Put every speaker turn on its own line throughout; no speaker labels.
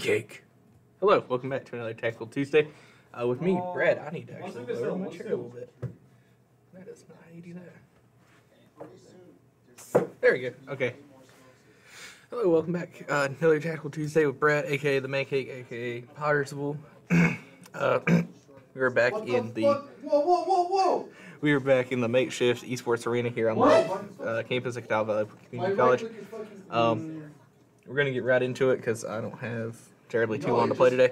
Mancake. Hello, welcome back to another Tactical Tuesday. Uh, with me, Brad. I need to actually lower my chair a little bit. That is not how you do that. There we go. Okay. Hello, welcome back. Uh, another Tactical Tuesday with Brad, aka the Mancake, aka Pottersville. uh, we are back in the.
Whoa, whoa, whoa, whoa!
We are back in the makeshift esports arena here on the uh, campus of Catawba Valley Community College. Um, we're gonna get right into it because I don't have terribly too long to play today.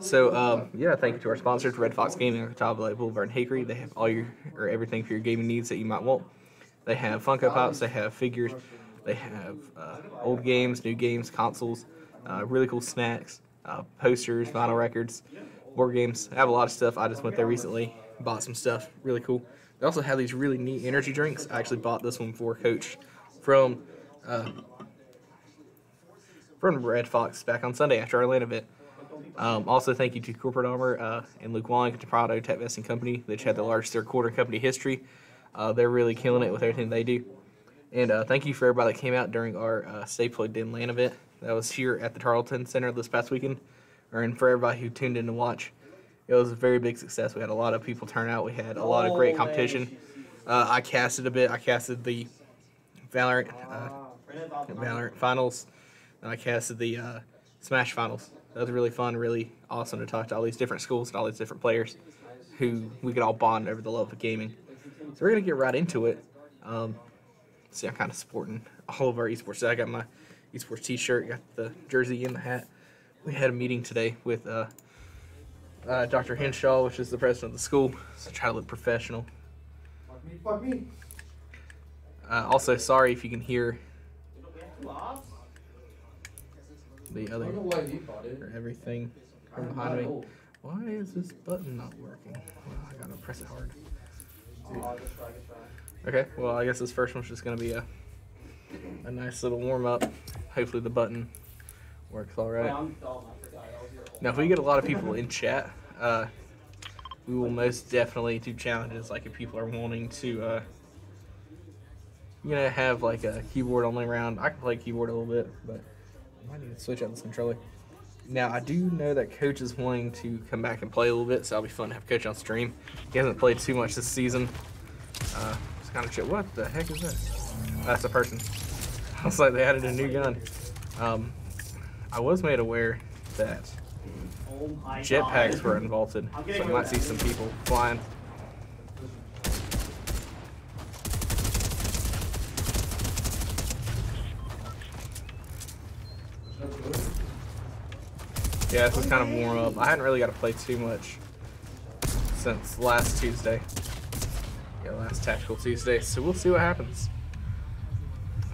So um, yeah, thank you to our sponsors, Red Fox Gaming, Catawba Boulevard and Hickory. They have all your or everything for your gaming needs that you might want. They have Funko Pops, they have figures, they have uh, old games, new games, consoles, uh, really cool snacks, uh, posters, vinyl records, board games. They have a lot of stuff. I just went there recently, bought some stuff, really cool. They also have these really neat energy drinks. I actually bought this one for Coach from uh, from Red Fox back on Sunday after our LAN event. Um, also, thank you to Corporate Armor uh, and Luke Wong at the Prado Tech Vesting Company. Just had the largest third quarter company history. Uh, they're really killing it with everything they do. And uh, thank you for everybody that came out during our uh, Stay Plugged In LAN event. That was here at the Tarleton Center this past weekend. And for everybody who tuned in to watch, it was a very big success. We had a lot of people turn out. We had a lot of great competition. Uh, I casted a bit. I casted the Valorant, uh, Valorant finals. And I casted the uh, Smash finals. That was really fun, really awesome to talk to all these different schools and all these different players who we could all bond over the love of gaming. So we're gonna get right into it. Um, see, I'm kind of sporting all of our esports. I got my esports T-shirt, got the jersey and the hat. We had a meeting today with uh, uh, Dr. Henshaw, which is the president of the school, so try to look professional.
Fuck me, fuck me.
Uh, also, sorry if you can hear the
I
other
don't know why he bought it.
or everything from behind me. Why is this button not working? Well, I gotta press it hard. Okay, well, I guess this first one's just gonna be a a nice little warm up. Hopefully, the button works all right. Now, if we get a lot of people in chat, uh, we will most definitely do challenges. Like if people are wanting to, uh, you know, have like a keyboard only round. I can play keyboard a little bit, but I need to switch out this controller. Now, I do know that Coach is wanting to come back and play a little bit, so it'll be fun to have Coach on stream. He hasn't played too much this season. Uh, it's kind of shit. What the heck is that? That's a person. Looks like, they added a new gun. Um, I was made aware that jetpacks were involved, so I might see some people flying. Yeah, this is kind of warm up. I hadn't really got to play too much since last Tuesday. Yeah, last Tactical Tuesday. So we'll see what happens.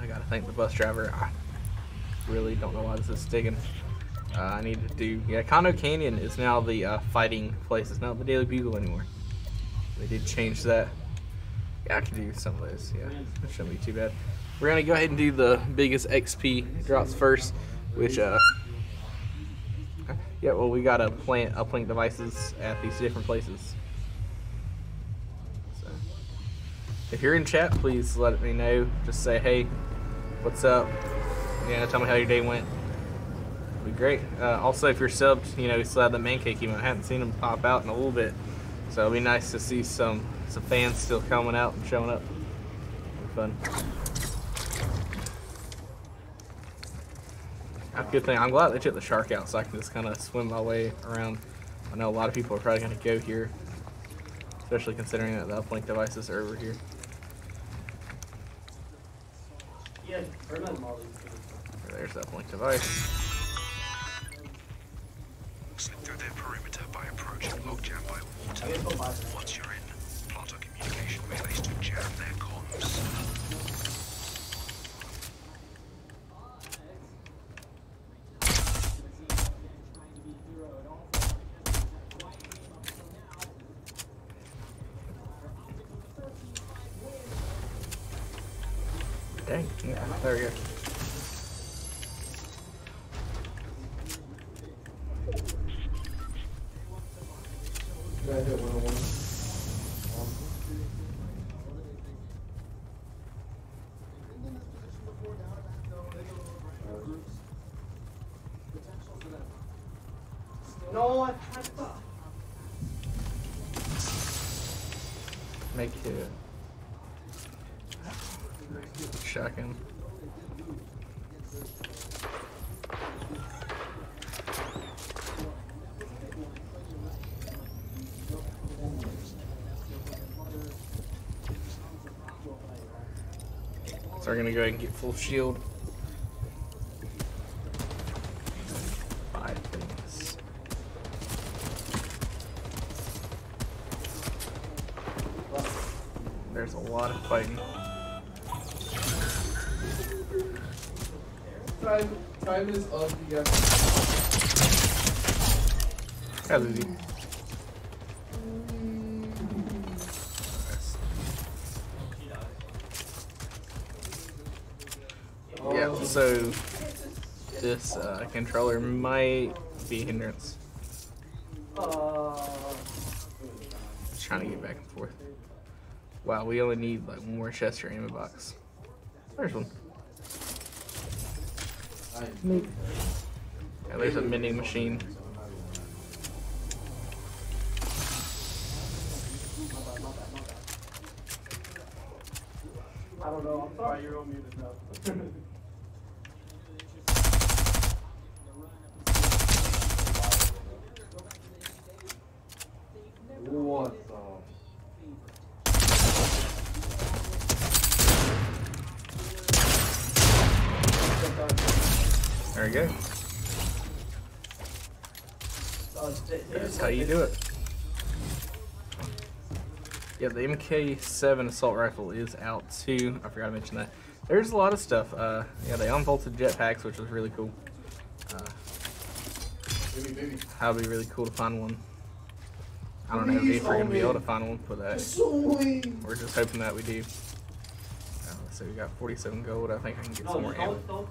I gotta thank the bus driver. I really don't know why this is sticking. Uh, I need to do. Yeah, Condo Canyon is now the uh, fighting place. It's not the Daily Bugle anymore. They did change that. Yeah, I can do some of those. Yeah, it shouldn't be too bad. We're gonna go ahead and do the biggest XP drops first, which uh. Yeah, well, we gotta plant uplink devices at these different places. So, if you're in chat, please let me know. Just say, hey, what's up? Yeah, tell me how your day went. Be great. Uh, also, if you're subbed, you know, we still have the man cake emote. I haven't seen them pop out in a little bit, so it'll be nice to see some some fans still coming out and showing up. Be fun. That's a good thing. I'm glad they took the shark out so I can just kind of swim my way around. I know a lot of people are probably going to go here, especially considering that the uplink devices are over here. Yeah, There's that uplink device.
Slip through their perimeter by approaching logjam by water. Once you're in, plot a communication relays to jam their comms.
Dang, yeah, there we go.
Did I hit 101?
We're gonna go ahead and get full shield. Five things. There's a lot of fighting.
Time, time is the essence.
Hi, this uh, controller might be a hindrance. Just trying to get back and forth. Wow, we only need like one more Chester ammo box. There's one. Yeah, there's a mini machine.
I don't know. I'm sorry, you're on mute enough. what the?
There we go. That's how you do it. Yeah, the MK7 assault rifle is out too. I forgot to mention that. There's a lot of stuff. Uh, yeah, they unvaulted jetpacks, which was really cool. Uh,
Baby, baby.
that would be really cool to find one. I don't know if we're gonna be able to find one for that. We're just hoping that we do. Uh, so we got 47 gold. I think I can get some more ammo.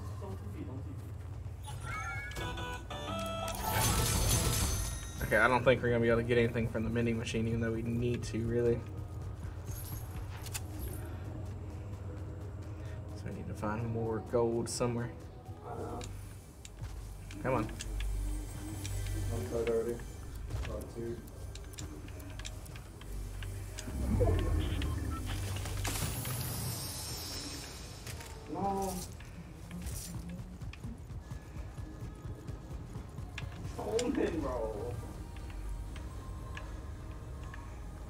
Okay, I don't think we're gonna be able to get anything from the vending machine, even though we need to, really. So we need to find more gold somewhere. Come on.
I'm already. No. Bro.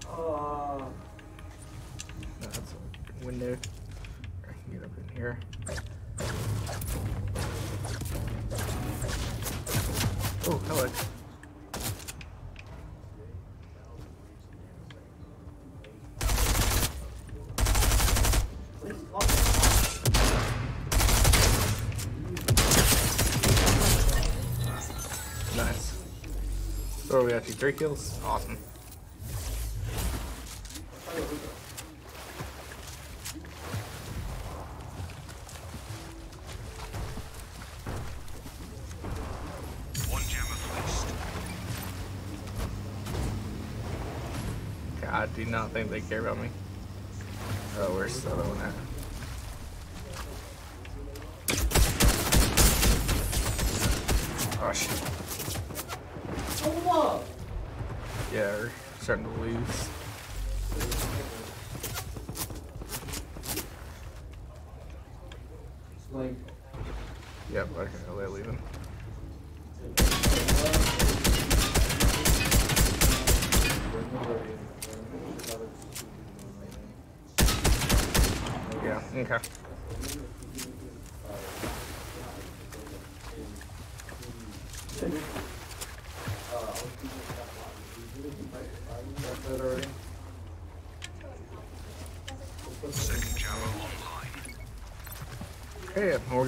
Uh,
That's a window. I can get up in here. Oh, hello. Nice. So we you three kills. Awesome. Think they care about me.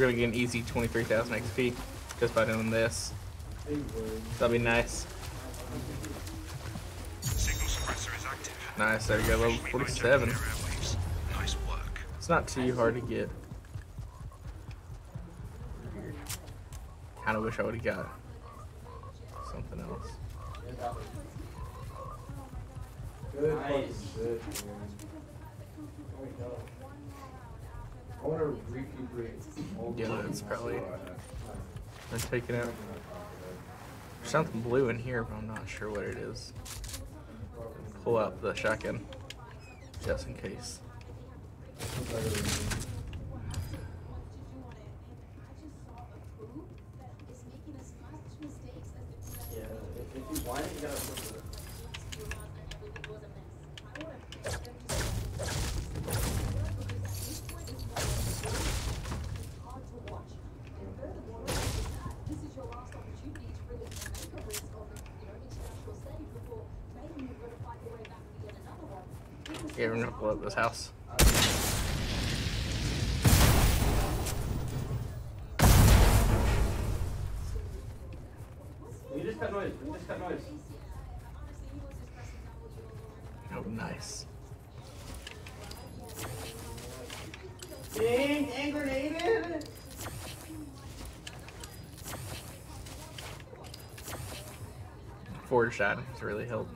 We're gonna get an easy 23,000 XP just by doing this. That'll be nice. Nice, there you go, level 47.
hijacked their airwaves. Nice work.
It's not too hard to get. Kinda wish I would've got something else.
Good fucking shit, man. I want to recuperate all the
Yeah,
fucking
that's probably-
muscle I have.
They're taking out. There's something blue in here, but I'm not sure what it is. Pull out the shotgun just in case.
Yeah, if, if you want it, you gotta flip it.
Yeah, we're gonna blow up this house.
You just cut noise. You just cut noise.
Oh, nice.
Dang, and grenaded.
Forward shot has really helped.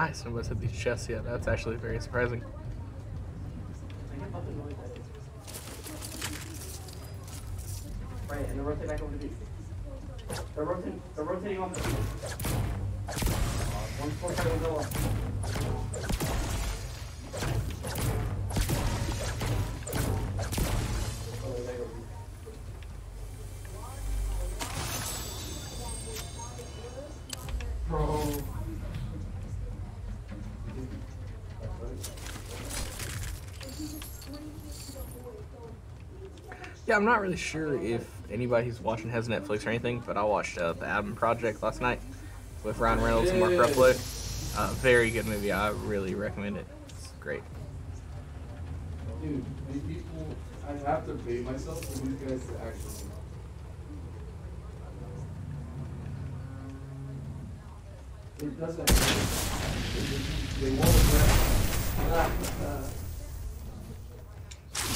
Nice. Nobody's hit these chests yet. That's actually very surprising. Yeah, I'm not really sure if anybody who's watching has Netflix or anything, but I watched uh, the Adam Project last night with Ryan Reynolds and Mark. Ruffalo. Uh, very good movie. I really recommend it. It's great.
Dude, these people, I have to bait myself for these guys to actually. It doesn't. They won't.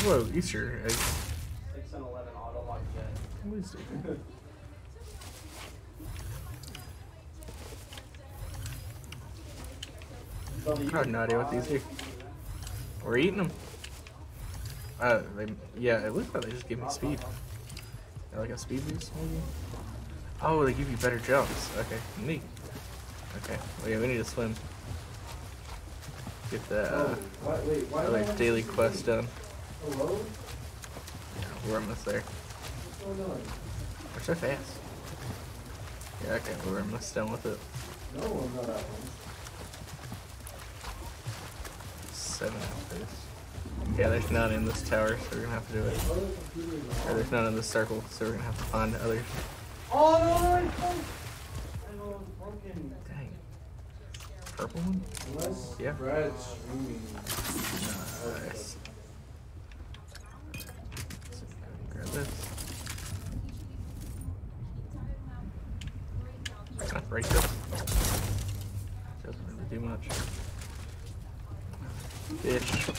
Whoa, Easter eggs. Is? I have no idea what these do. We're eating them. Uh, they, yeah, it looks like they just give me speed. They're like a speed boost, maybe? Oh, they give you better jumps. Okay, neat. Okay, well, yeah, we need to swim. Get the
Oh,
uh,
why, wait, I
other
have
daily quest done.
Hello?
Yeah, we're almost there.
Going on?
We're so fast. Yeah, okay, we're almost done with it.
No, not home.
Seven outposts. Yeah, there's none in this tower, so we're gonna have to do it. Or there's none in this circle, so we're gonna have to find others.
Oh no! no, no, it's I broken.
Dang. Purple one?
Unless
Yeah.
Brad's streaming.
Nice. Grab this. Can I break this? Doesn't really do much. Fish.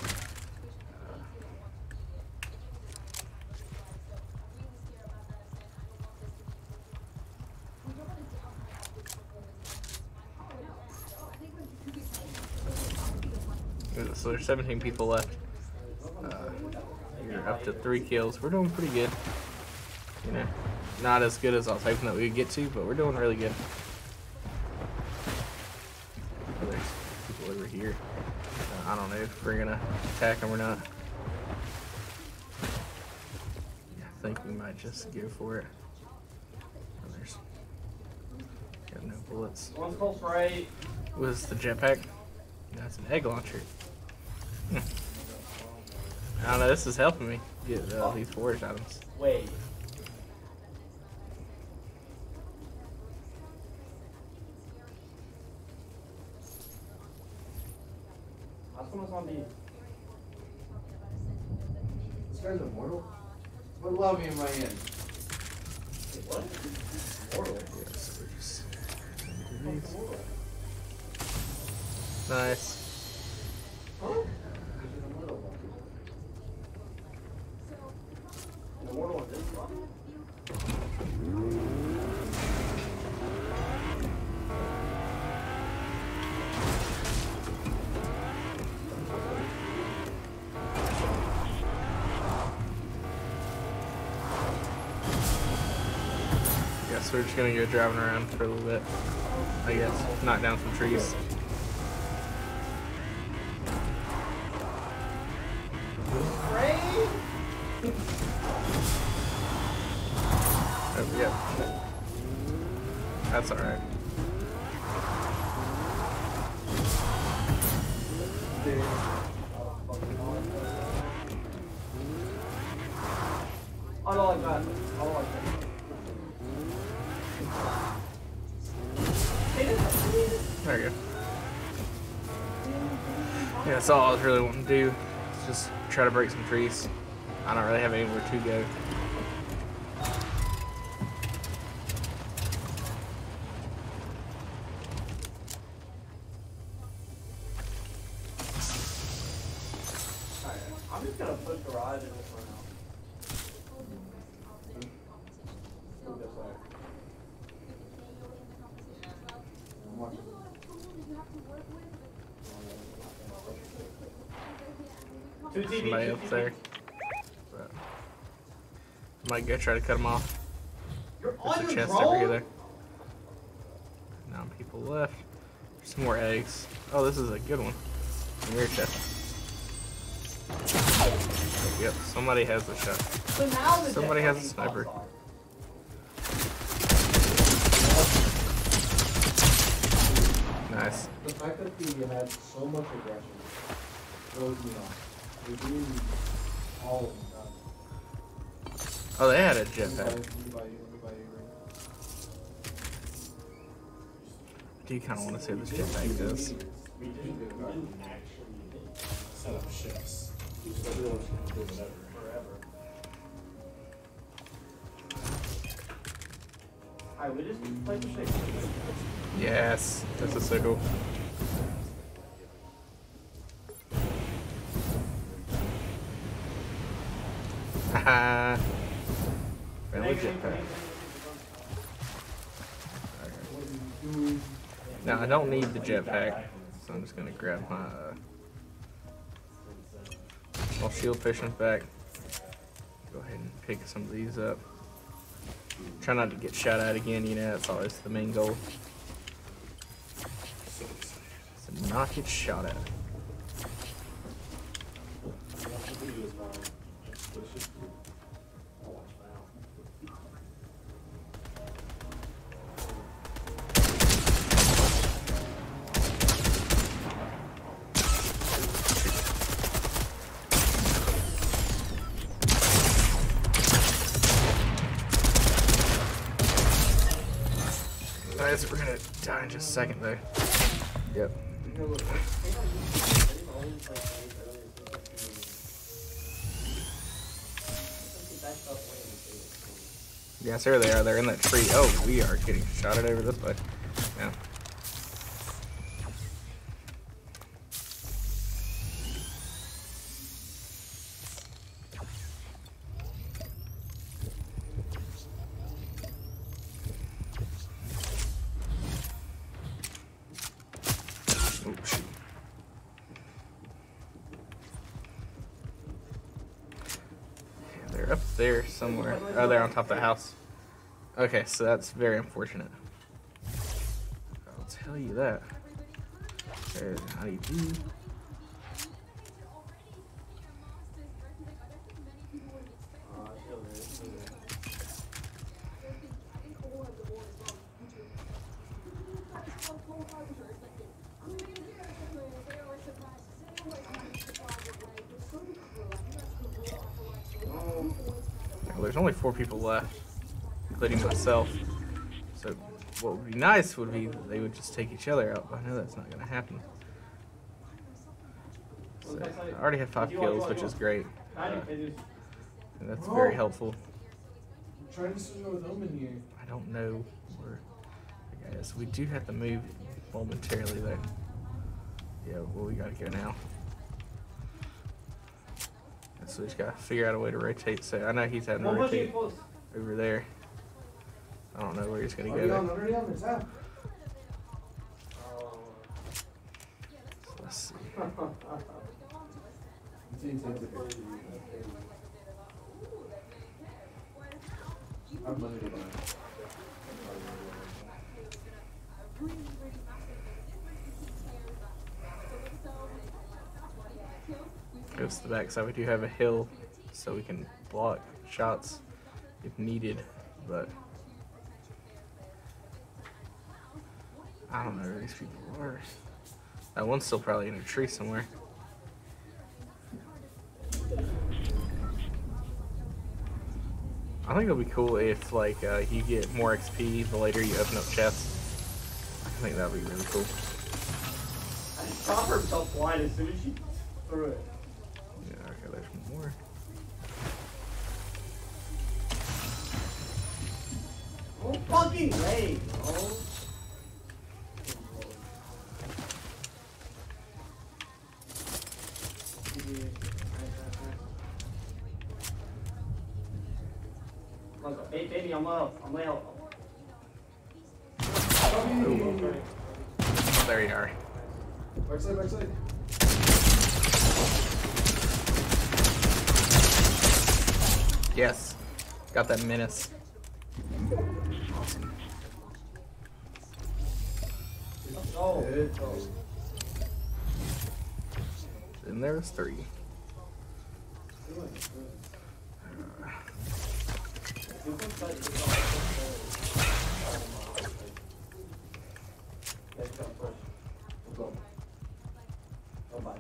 So there's 17 people left. Uh, you're up to three kills. We're doing pretty good. You know, not as good as I was hoping that we would get to, but we're doing really good. Oh, there's people over here. Uh, I don't know if we're gonna attack them or not. I think we might just go for it. Oh, there's got no bullets.
One's close right.
Was the jetpack? That's an egg launcher. I don't know. This is helping me get uh, these forage items.
Wait. Last one was on B.
This guy's immortal? What love me in my hand?
What? Mortal.
Yeah, so we're just gonna do these. Nice. We're just gonna go driving around for a little bit. I guess. Knock down some trees. Try to break some trees. I don't really have anywhere to go.
Alright, I'm just gonna push garage and this one out. Move this way. Two TV,
Somebody up there. But might go try to cut them off.
You're
There's a
your
chest over here. There. Now people left. Some more eggs. Oh, this is a good one. Mirror chest. Yep, somebody has the shot.
So now the
Somebody has a sniper. Nice.
The fact that they had so much aggression throws me off.
Oh, they had a jetpack.
let me buy you, let me buy you,
Do you kind of want to see what this jetpack does?
We didn't, actually set up shifts. We just said we were just gonna do whatever. Forever.
Alright, we just play the shit.
Yes, this is so cool. I don't need the jetpack, so I'm just gonna grab my. Uh, while shield fishing's back, go ahead and pick some of these up. Try not to get shot at again. You know, that's always the main goal.
So
not get shot at. Second though. Yep. Yes, there they are. They're in that tree. Oh, we are getting shot at over this way. Top the house. Okay, so that's very unfortunate. I'll tell you that. There's an IED. Left, including myself. So, what would be nice would be they would just take each other out, but I know that's not going to happen. So, I already have five kills, which is great. Uh, and that's very helpful.
To.
I don't know where the guy is. We do have to move momentarily, though. Yeah, well, we gotta go now. So we just gotta figure out a way to rotate. So I know he's having to rotate. Over there. I don't know where he's gonna go.
On,
Though.
on, it's out.
So let's see.
It's insane to picture. I'm money to buy.
Goes to the back side. We do have a hill, so we can block shots if needed, but I don't know where these people are. That one's still probably in a tree somewhere. I think it'll be cool if like uh, you get more XP the later you open up chests. I think that'd be really cool.
I saw herself blind as soon as she threw it. Fucking way, bro. Look, Baby, baby, I'm up. I'm way out.
There you are.
Backside, backside.
Yes. Got that menace. Awesome.
Oh,
Good.
Go by.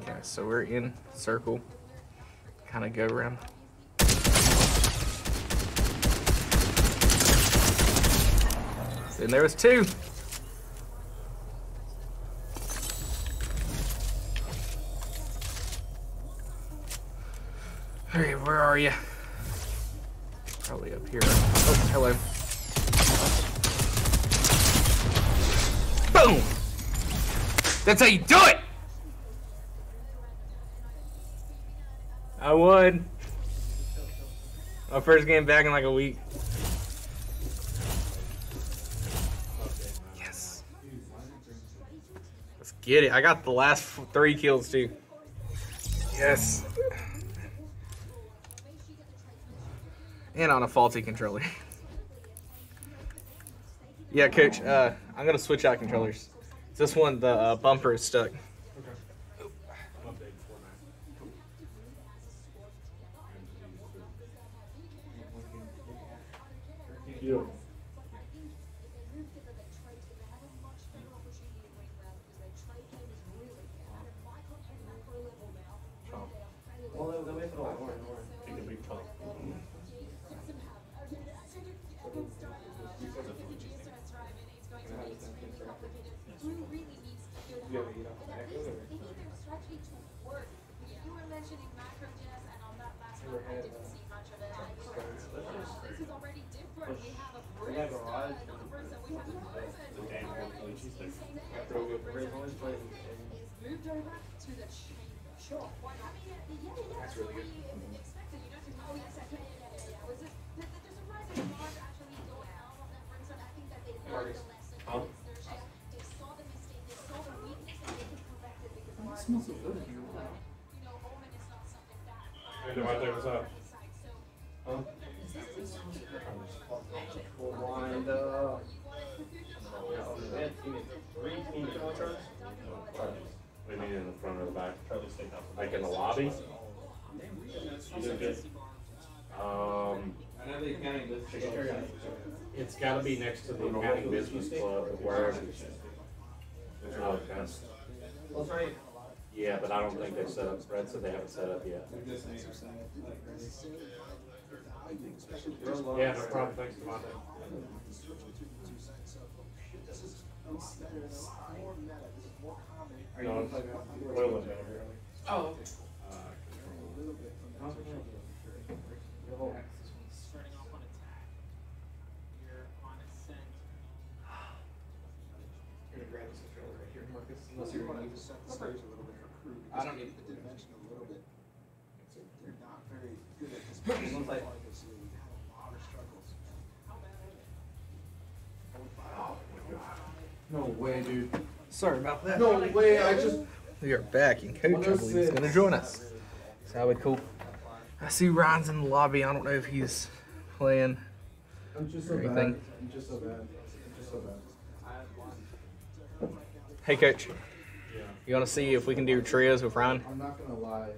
Okay, so we're in circle. Kind of go around. And there was two. Hey, where are you? Probably up here. Oh, hello. Boom! That's how you do it! I would. My first game back in like a week. Yes. Let's get it. I got the last three kills too. Yes. And on a faulty controller. yeah, coach. Uh, I'm gonna switch out controllers. This one, the uh, bumper is stuck.
Mentioning and on that last one, I didn't see much of it. This is already different. We have a
We
brick,
have a garage.
uh, not a brick, we have a
The damn old place is there.
After we raise always play.
is moved over to the chamber. Sure. Why, I yeah, yeah, that's what we
be next to the county business club where. Okay.
Let's try.
Yeah, but I don't think they set up, Brett said they haven't set up yet. Yeah, no problem, thanks, Devontae. No, it's Leland.
Oh.
starting
way, dude.
Sorry about that.
No way, I just.
We are back, and Coach, I believe, is going to join us. So that would be cool. I see Ryan's in the lobby. I don't know if he's playing.
I'm just so bad. I'm just so bad. I'm just so bad.
Hey, coach.
Yeah.
You want to see if we can do trios with Ryan?
I'm not gonna lie.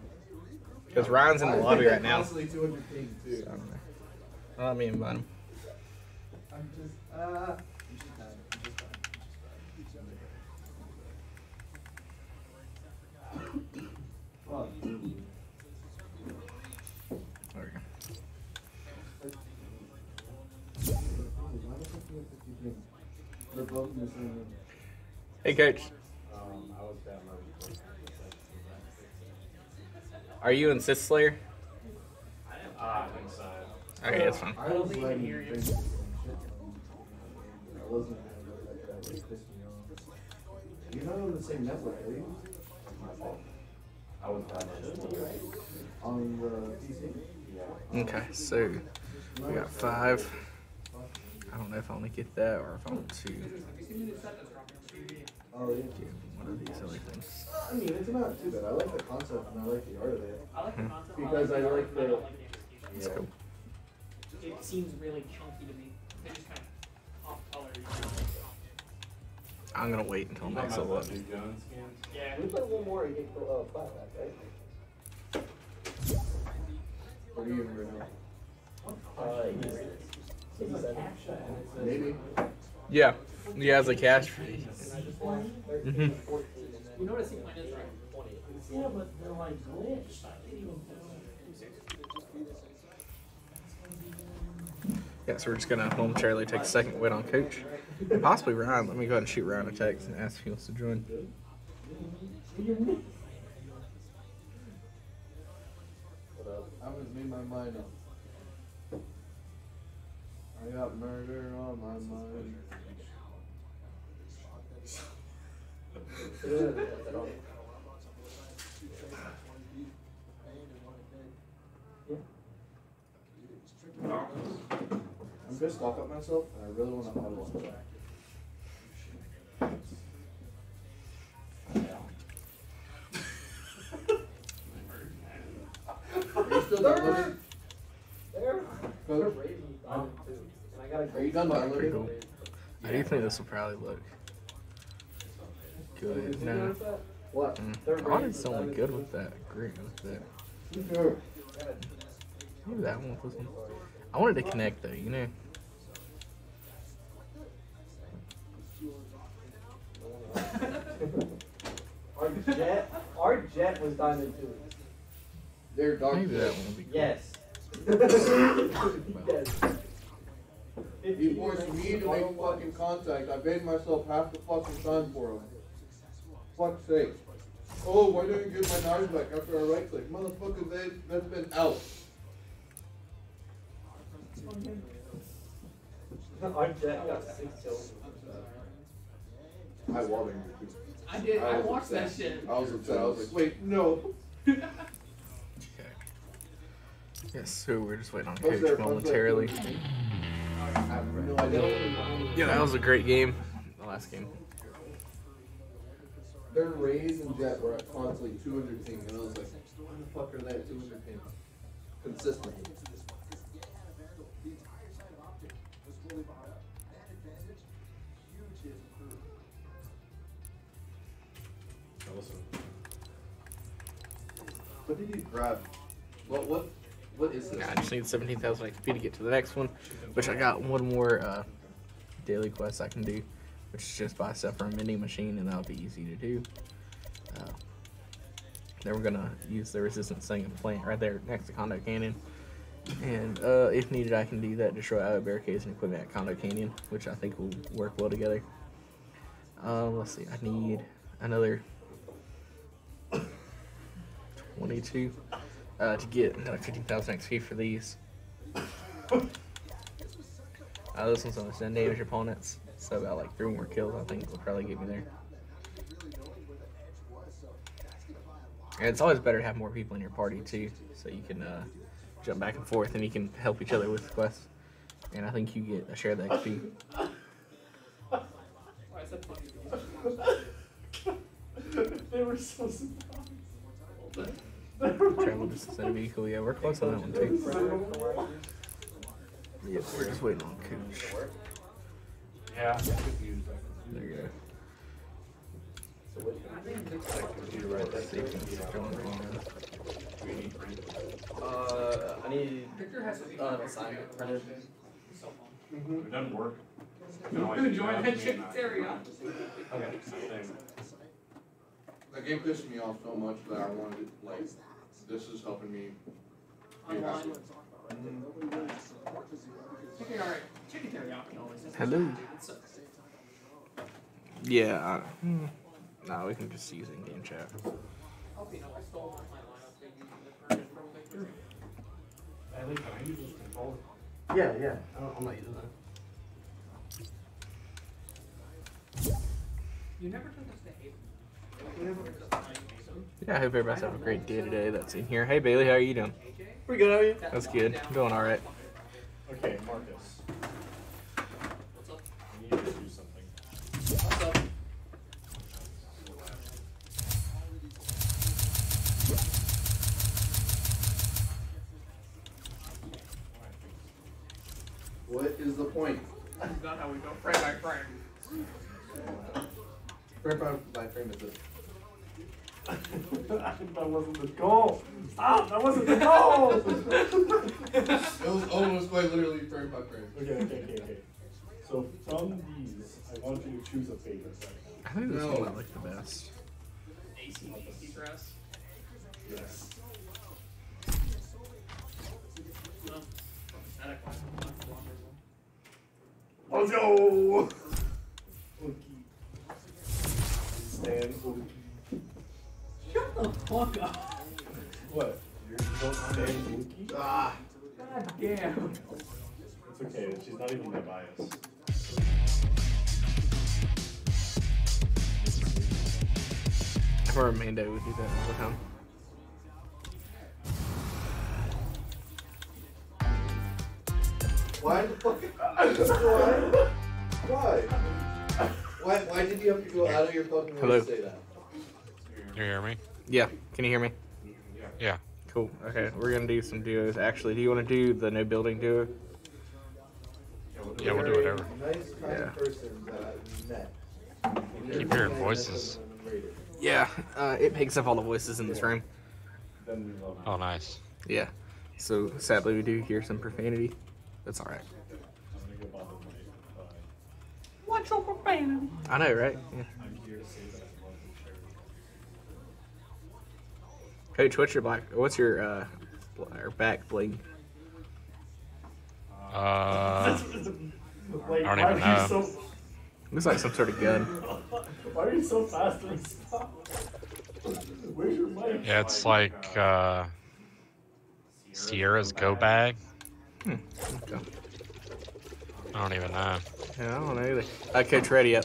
Because Ryan's in the lobby right now.
Constantly 200 ping too.
Let me invite him.
I'm just uh. I'm just bad. I'm just bad. I'm just bad. Fuck.
There we go.
Why the fuck do you have 50 ping? They're both in the same room.
Hey, coach.
Um, I was bad
Are you in Sith Slayer?
Ah, I think so.
Okay, that's fine.
I was letting you drink some shit. I wasn't gonna let that guy like piss me off. You're not on the same network, are you?
Uh,
okay, so we got five. I don't know if I want to get that or if I want to get
Oh,
one of these other things.
I mean, it's not too bad. I like the concept and I like the art of it.
I like the concept.
Because I like the.
Let's.
It seems really chunky to me. They just kind of off color.
I'm gonna wait until
You
next
talking about
level.
that new Jones skins?
Yeah.
We play one more and get the uh, flat back, right? What are you in right now? Maybe.
Yeah, he has a cash fee. hmm
You know what a sequence is, right? Yeah, but they're like glitched.
Yeah, so we're just gonna momentarily take a second wait on Coach. Possibly Ryan. Let me go ahead and shoot Ryan a text and ask if he wants to join.
I haven't made my mind up. I got murder on my mind. I'm pissed off at myself and I really want to huddle on back. You still downloading? Are you
think this will probably look? Good. No.
What?
Mm. Honestly look good with that green with that. Maybe that one with this one. I wanted to connect though, you know.
Our jet, our jet was diamond too.
They're dark.
Maybe that one will be cool.
Yes. yes.
He forced me to make fucking contact. I made myself half the fucking time for him. Fuck's sake. Oh, why didn't you get my knives back after I right click? Motherfucker, they, that's been out.
Our jet got six kills.
I wanted you to.
I did. I,
was
watched that shit.
I was upset. I was like, wait, no.
Okay. Yes, so we're just waiting on
Was
Coach
there a fun
momentarily.
fact? I have no idea.
Yeah, that was a great game. The last game.
Their Raze and Jett were at constantly 200 ping, and I was like, why the fuck are they at 200 ping? Consistently.
Awesome.
What did you grab? What what what is this?
I just need 17,000 XP to get to the next one, which I got one more uh, daily quest I can do, which is just buy stuff from a vending machine, and that'll be easy to do. Uh, then we're gonna use the resistance thing and plant right there next to Condo Canyon. And uh, if needed, I can do that, destroy out barricades and equipment at Condo Canyon, which I think will work well together. Um, let's see, I need another 22 uh, to get another 15,000 XP for these. Uh, this one's on 10 damage opponents, so about like three more kills I think will probably get me there. And it's always better to have more people in your party too, so you can uh, jump back and forth and you can help each other with quests. And I think you get a share of the XP.
they were so.
Travel distance in a vehicle, yeah, we're close on that one too. Yep, we're just waiting on Cooch.
Yeah, I'm confused.
There you go.
You're right, that's
See if it's going on.
We need green.
Uh, I need uh, an assignment printed.
It doesn't work.
Join that chicken teriyaki.
Okay.
Same.
That game pissed me off so much that I wanted, to, like, this is helping me be happy.
Chicken, alright. Chicken teriyaki always. has-
Hello. Yeah. Hmm. no, we can just use in-game chat.
You I stole my lineup. They used the version from Victor.
At least I use this controller.
Yeah, yeah. I don't, I'm not using that.
You never took us to Haven.
Yeah, I hope everybody's having a great day today that's in here. Hey Bailey, how are you doing?
AJ?
Pretty good, how are you?
That's good. I'm doing all right.
Okay, Marcus.
What's up?
I need to do something.
What's up?
What is the point?
This is not how we go frame by frame.
Frame by, by frame is this.
That wasn't the goal. Stop! That wasn't the goal.
It was almost quite literally frame by frame.
okay, okay, okay, okay. So from these, I want you to choose a favorite
I think this
No.
one I like the best.
ACDC dress.
now. Yes.
No. Aesthetic wise, I'm not the wonder one.
Let's go! Ookie. Stan Ookie.
Shut the fuck up.
What? You don't stand Ookie?
Ah!
God damn.
It's okay, she's not even my bias.
I remember Mando would do that all the time.
Why the fuck? Why? Why? Why? Why did you have to go out of your fucking way
Hello.
to say that?
You hear me?
Yeah. Can you hear me?
Yeah.
Cool. Okay, we're gonna do some duos. Actually, do you want to do the no building duo?
Yeah, we'll do whatever.
Nice, kind
Yeah.
person that I met.
Keep hearing voices.
Yeah. Uh, it picks up all the voices in this room.
Then we love
Oh, nice.
Yeah. So sadly, we do hear some profanity. That's all right.
I'm gonna go bother my bye.
What's your profanity?
I know, right? Yeah. Coach, what's your black? What's your uh, or back bling?
Uh, I don't even
you
know.
so
Looks like some sort of gun.
Why are you so fast to respond? Where's your mic?
yeah, it's like uh, Sierra's go bag.
Hmm. Okay.
I don't even know.
Yeah, I don't know either. Uh, Coach, ready up.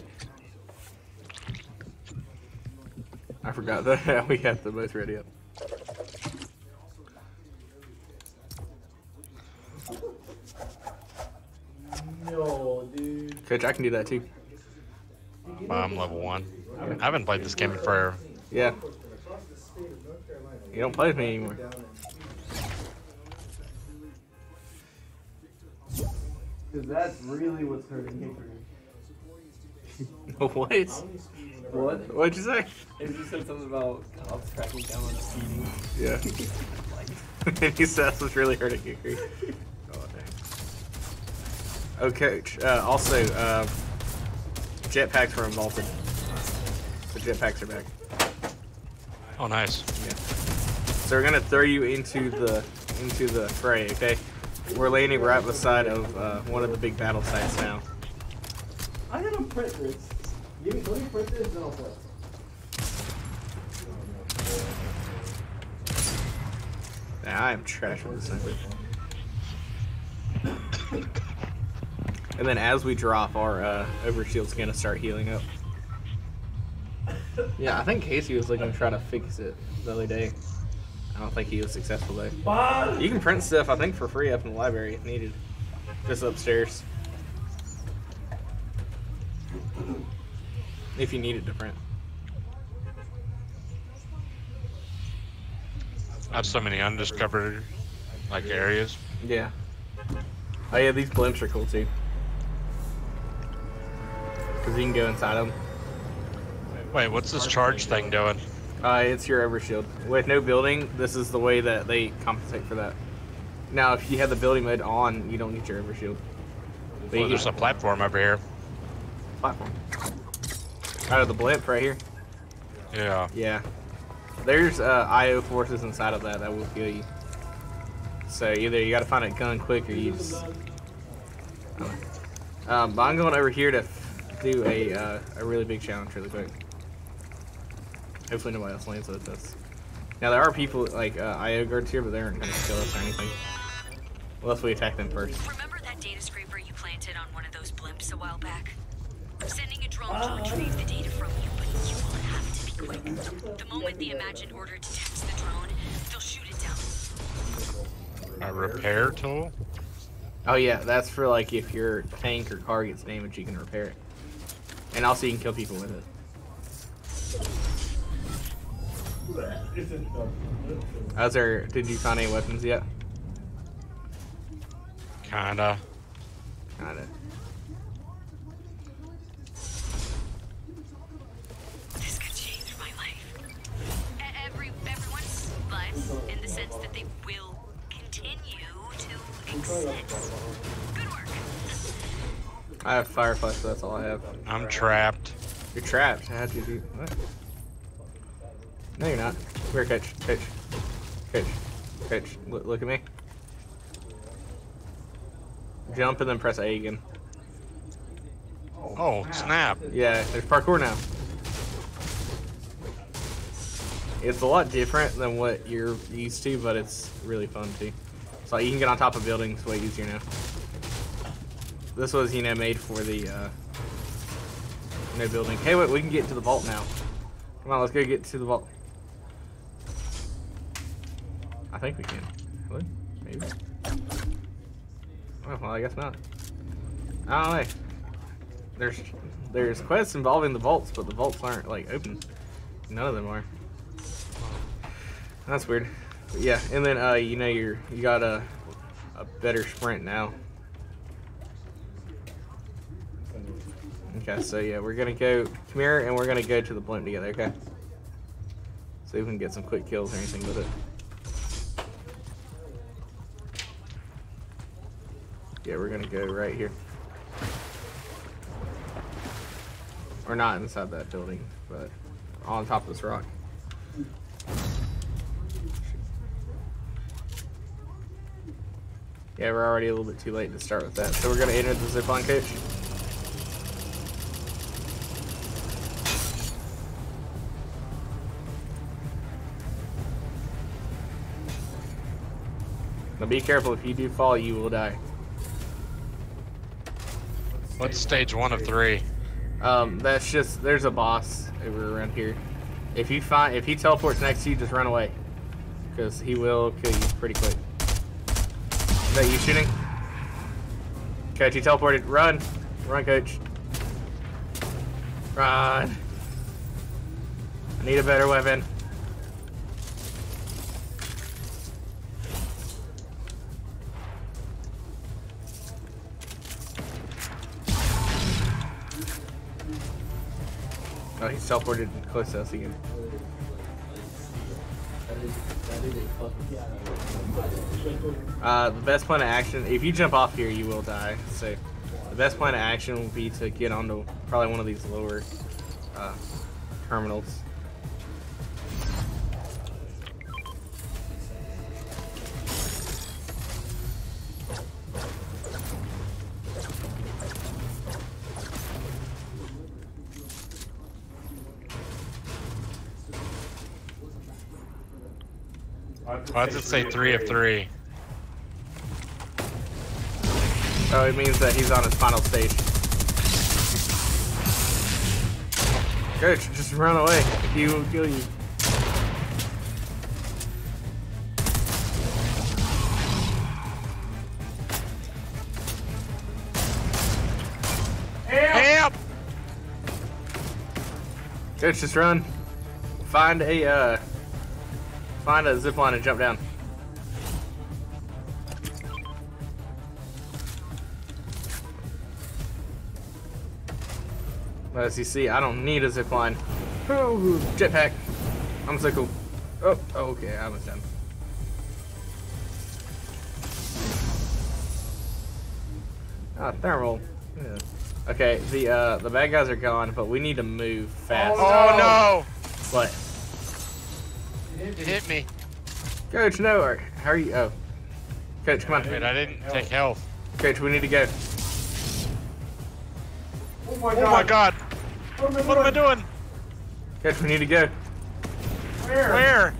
I forgot that we have them both ready up.
No, dude.
Coach, I can do that too.
I'm level one. I haven't played this game in forever.
Yeah. You don't play with me anymore.
Because that's really what's hurting Hickory.
what?
What?
What'd you say?
It just said something about cops cracking down on speeding.
Yeah. and he said that's what's really hurting you. Oh, dang. Oh, coach. Uh, also, uh, jetpacks were involved. The jetpacks are back.
Oh, nice.
Yeah. So we're gonna throw you into the into the fray. Okay. We're landing right beside of uh, one of the big battle sites now.
I gotta print this. Give me, let me print this and I'll play.
Nah, I am trash with this sniper. And then as we drop, our uh, overshield's gonna start healing up. Yeah, I think Casey was looking to try to fix it the other day. I don't think he was successful though. You can print stuff, I think, for free up in the library if needed. Just upstairs. If you need it to print.
I have so many undiscovered like areas.
Yeah. Oh yeah, these blimps are cool too. Cause you can go inside them.
Wait, what's this charge thing doing?
Uh, it's your overshield. With no building, this is the way that they compensate for that. Now, if you have the building mode on, you don't get your overshield. But
Well,
you
there's a platform over here.
platform. Out of the blimp right here.
Yeah.
Yeah. There's uh, IO forces inside of that that will kill you. So either you gotta find a gun quick or you just. Um, but I'm going over here to do a uh, a really big challenge really quick. Hopefully nobody else lands with us. Now there are people like uh, IO guards here, but they aren't gonna kill us or anything. Unless we attack them first.
Remember that data scraper you planted on one of those blimps a while back? I'm sending a drone to retrieve the data from you, but you will have to be quick. The moment the imagined order detects the drone, they'll shoot it down.
A repair tool?
Oh yeah, that's for like if your tank or car gets damaged, you can repair it. And also you can kill people with it. How's there? Did you find any weapons yet?
Kinda.
Kinda.
This could change my life. Every, everyone's lives, in the sense that they will continue to exist.
I have firefly, so that's all I have.
I'm trapped.
You're trapped. How'd you do? What? No, you're not. Here, coach. Coach. Coach. Coach. Look, look at me. Jump and then press A again.
Oh, snap.
Yeah, there's parkour now. It's a lot different than what you're used to, but it's really fun too. So you can get on top of buildings way easier now. This was, you know, made for the uh, building. Hey, wait, we can get into the vault now. Come on, let's go get to the vault. I think we can. Really? Maybe. Oh, well, I guess not. I don't know. There's there's quests involving the vaults, but the vaults aren't like open. None of them are. That's weird. But yeah, and then uh, you know you're you got a a better sprint now. Okay, so yeah, we're gonna go come here and we're gonna go to the blimp together. Okay. See if we can get some quick kills or anything with it. Yeah, we're gonna go right here. Or not inside that building, but on top of this rock. Yeah, we're already a little bit too late to start with that. So we're gonna enter the zipline coach. Now be careful, if you do fall, you will die.
What's stage one of three?
Um, that's just there's a boss over around here. If you find if he teleports next to you, just run away, because he will kill you pretty quick. Is that you shooting? Coach, he teleported. Run, run, coach. Run. I need a better weapon. Oh, he's teleported close to us again. Uh, the best plan of action, if you jump off here, you will die. So, the best plan of action will be to get onto probably one of these lower uh, terminals.
Why does it say three of three?
So it means that he's on his final stage. Coach, just run away. He will kill you.
Help!
Just run. Find a uh, Find a zip line and jump down. As you see, I don't need a zip line. Oh, jetpack. I'm so cool. Oh, oh, okay, I was done. Ah, thermal. Yeah. Okay, the uh, the bad guys are gone, but we need to move fast.
Oh, oh no!
What?
It hit me.
Coach, no. or- How are you? Oh, Coach, come on.
Wait, I didn't take health.
Coach, we need to go.
Oh my
Oh my god!
What am I
What am I
doing?
doing?
Coach, we need to go.
Where?
Where?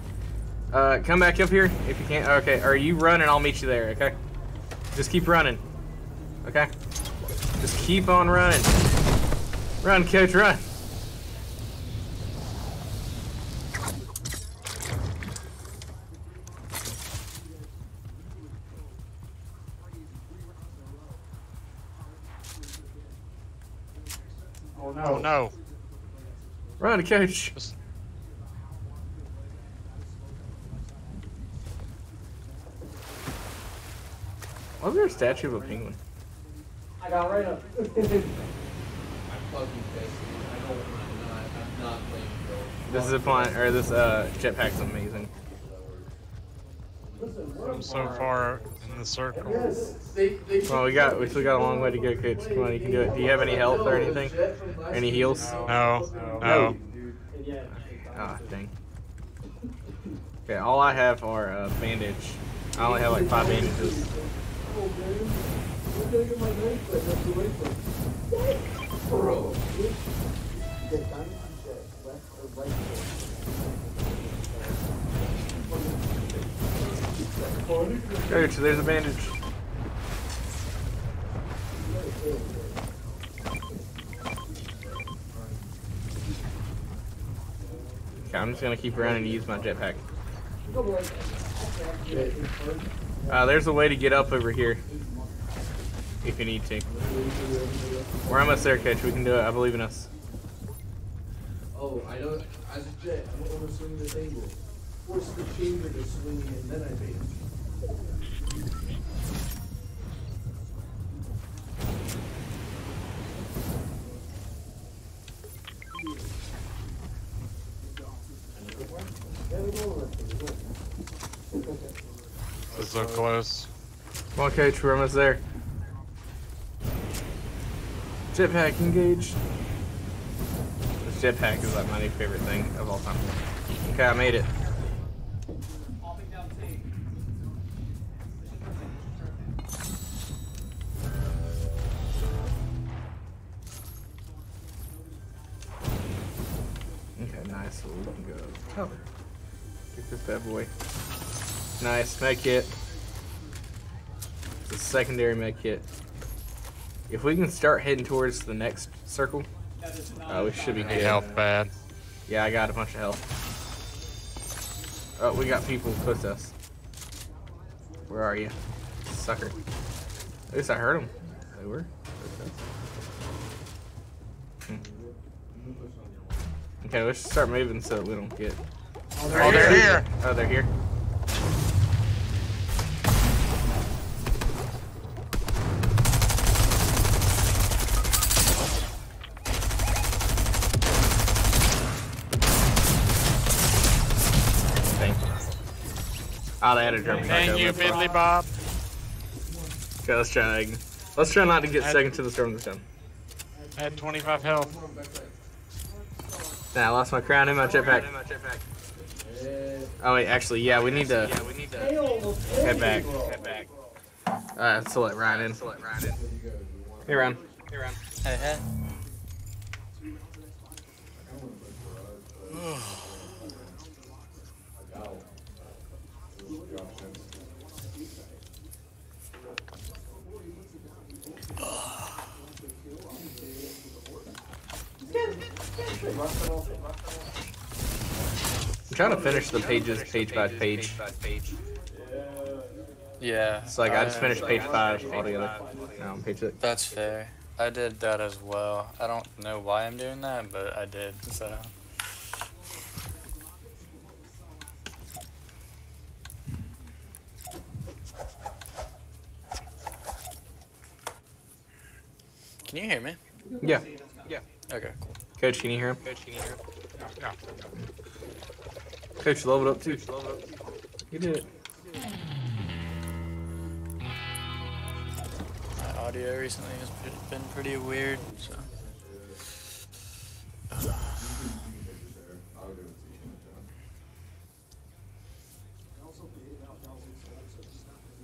Uh, come back up here if you can't. Okay, or you run and I'll meet you there. Okay. Just keep running. Okay. Just keep on running. Run, Coach, run. Run, Coach. Was there a statue of a penguin?
I got right up.
I'm fucking pissed. I don't, I'm not, I'm not playing Phil.
This zip line or this uh jetpack's amazing.
I'm so far in the circle.
They, they
Well, we got we still got a long way to go, Coach. Come on, you can do it. Do you have any health or anything? Any heals?
No. No.
Yeah.
Ah, dang. Okay, all I have are uh, bandage. I only have like five bandages.
Bro.
Coach, there's a bandage. Okay, I'm just gonna keep running and use my jetpack. Uh, there's a way to get up over here. If you need to. We're almost there, Coach. We can do it. I believe in us.
Oh, I don't, as a jet, I don't want to swing the table. Force the chamber to swing and then I bait.
Coach. We're almost there. Jetpack engaged. This jetpack is like my new favorite thing of all time. Okay, I made it. Okay, nice. So we can go tower. Get this bad boy. Nice, med kit. It's a secondary med kit. If we can start heading towards the next circle, uh, we should be
Need
good.
health bad.
Yeah, I got a bunch of health. Oh, we got people close to us. Where are you? Sucker. At least I heard them. They were. close to us. Hmm. Okay, let's start moving so we don't get.
Oh, they're here.
Oh, they're here. Oh, they had a German
Thank you,
that's.
Fiddly Bob.
Okay, let's try again. Let's try not to get second to the storm this time.
I had 25 health.
Nah, I lost my crown and my jetpack. Oh wait, actually, yeah, we need to head back. Head back. Uh, so let Ryan in. Hey, Ryan. Hey, Ryan.
Hey, hey.
I'm trying to finish the pages page by page.
Yeah.
It's like I just
I-
finished page five altogether. Now on page six.
That's fair. I did that as well. I don't know why I'm doing that, but I did, so. Can you hear me?
Yeah. Yeah.
Okay, cool.
Coach, can you hear him?
Yeah.
Coach leveled up too. You did it.
My audio recently has been pretty weird, so.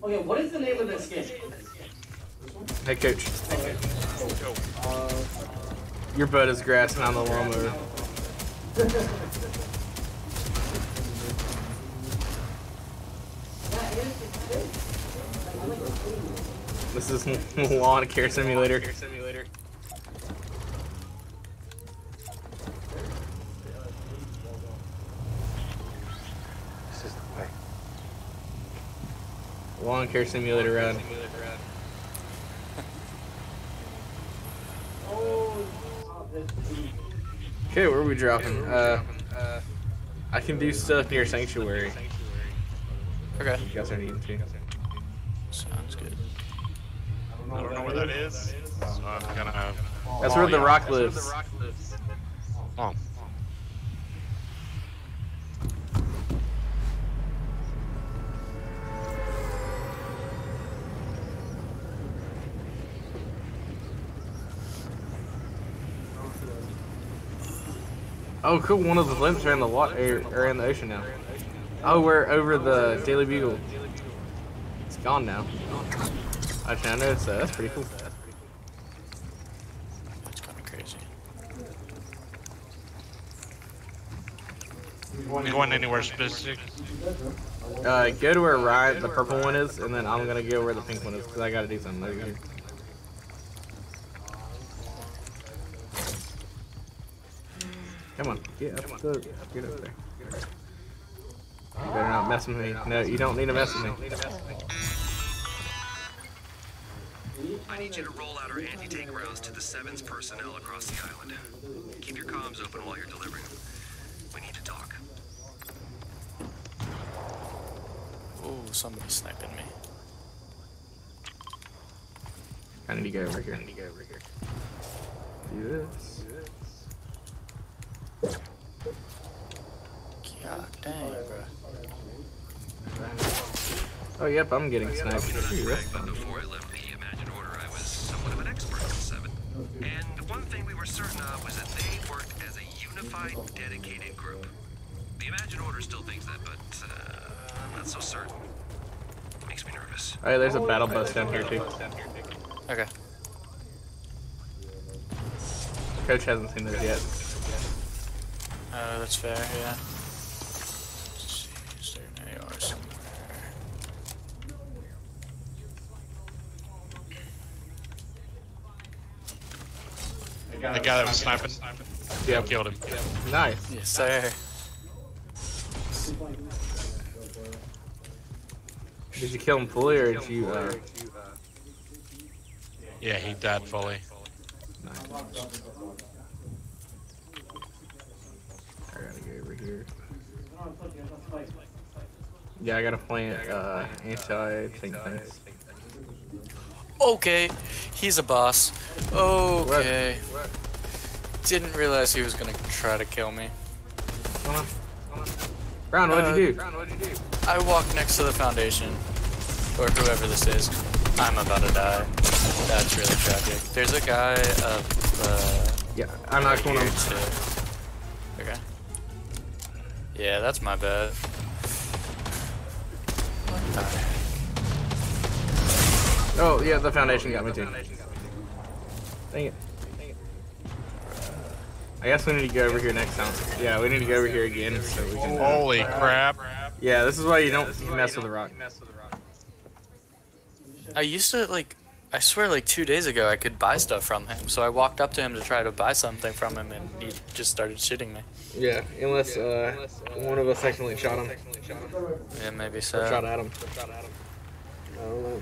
Oh, okay, what is the name of this skin?
Hey, coach. Your butt is grassing on the lawnmower. This is lawn care simulator. This is the way lawn care simulator run. Okay, where are we dropping? Uh, I can do stuff near Sanctuary.
Okay.
You guys are needing to.
Sounds good.
I don't know where that is. So I'm gonna.
That's where the
yeah. That's where the rock lives. Oh.
Oh, cool. One of the blimps are in the water, or in the ocean now. Oh, we're over the Daily Bugle. It's gone now. Actually, I noticed that. That's pretty cool.
That's kind of crazy.
You going anywhere specific?
Uh, go to where Ryan, the purple one is, and then I'm gonna go where the pink one is, because I gotta do something over here. Get up, the, get up there. You better not mess with me. No, you don't need to mess with me.
I need you to roll out our anti-tank rounds to the Sevens personnel across the island. Keep your comms open while you're delivering them. We need to talk.
Ooh, somebody's sniping me.
I need to go over here. I need to go over here. Do this.
God dang, bro.
Oh, yep, I'm getting sniped. Ooh, that's fun.
before I left the Imagined Order, I was somewhat of an expert on Seven. And one thing we were certain of was that they worked as a unified, dedicated group. The Imagined Order still thinks that, but uh, I'm not so certain. It Makes me nervous.
Alright, there's a battle bus down here, too.
Okay.
Coach hasn't seen those yet.
Uh, that's fair, yeah. Let's see, is there an AR somewhere?
The guy that was sniping.
Yeah.
Killed him.
Nice.
Yes, sir.
Did you kill him fully, or did you, uh...
Yeah, he died fully.
Nice. I gotta go over here. Yeah, I gotta plant, uh, anti-tank things.
Okay, he's a boss. Okay. Didn't realize he was gonna try to kill me.
Come on. Brown, what'd
Uh,
you do?
I walked next to the foundation, or whoever this is. I'm about to die. That's really tragic. There's a guy up. Uh,
Yeah, I'm not going to...
Okay. Yeah, that's my bad. What the?
Oh, yeah, the foundation got me too. Dang it. I guess we need to go over here next time. Yeah, we need to go over here again so we can... uh,
Holy crap.
Yeah, this is why you don't mess with the rock.
I used to like. I swear, like two days ago, I could buy stuff from him. So I walked up to him to try to buy something from him, and he just started shitting me.
Yeah, unless uh, one of us accidentally shot him.
Yeah, maybe
Or
so.
shot at him. I don't know.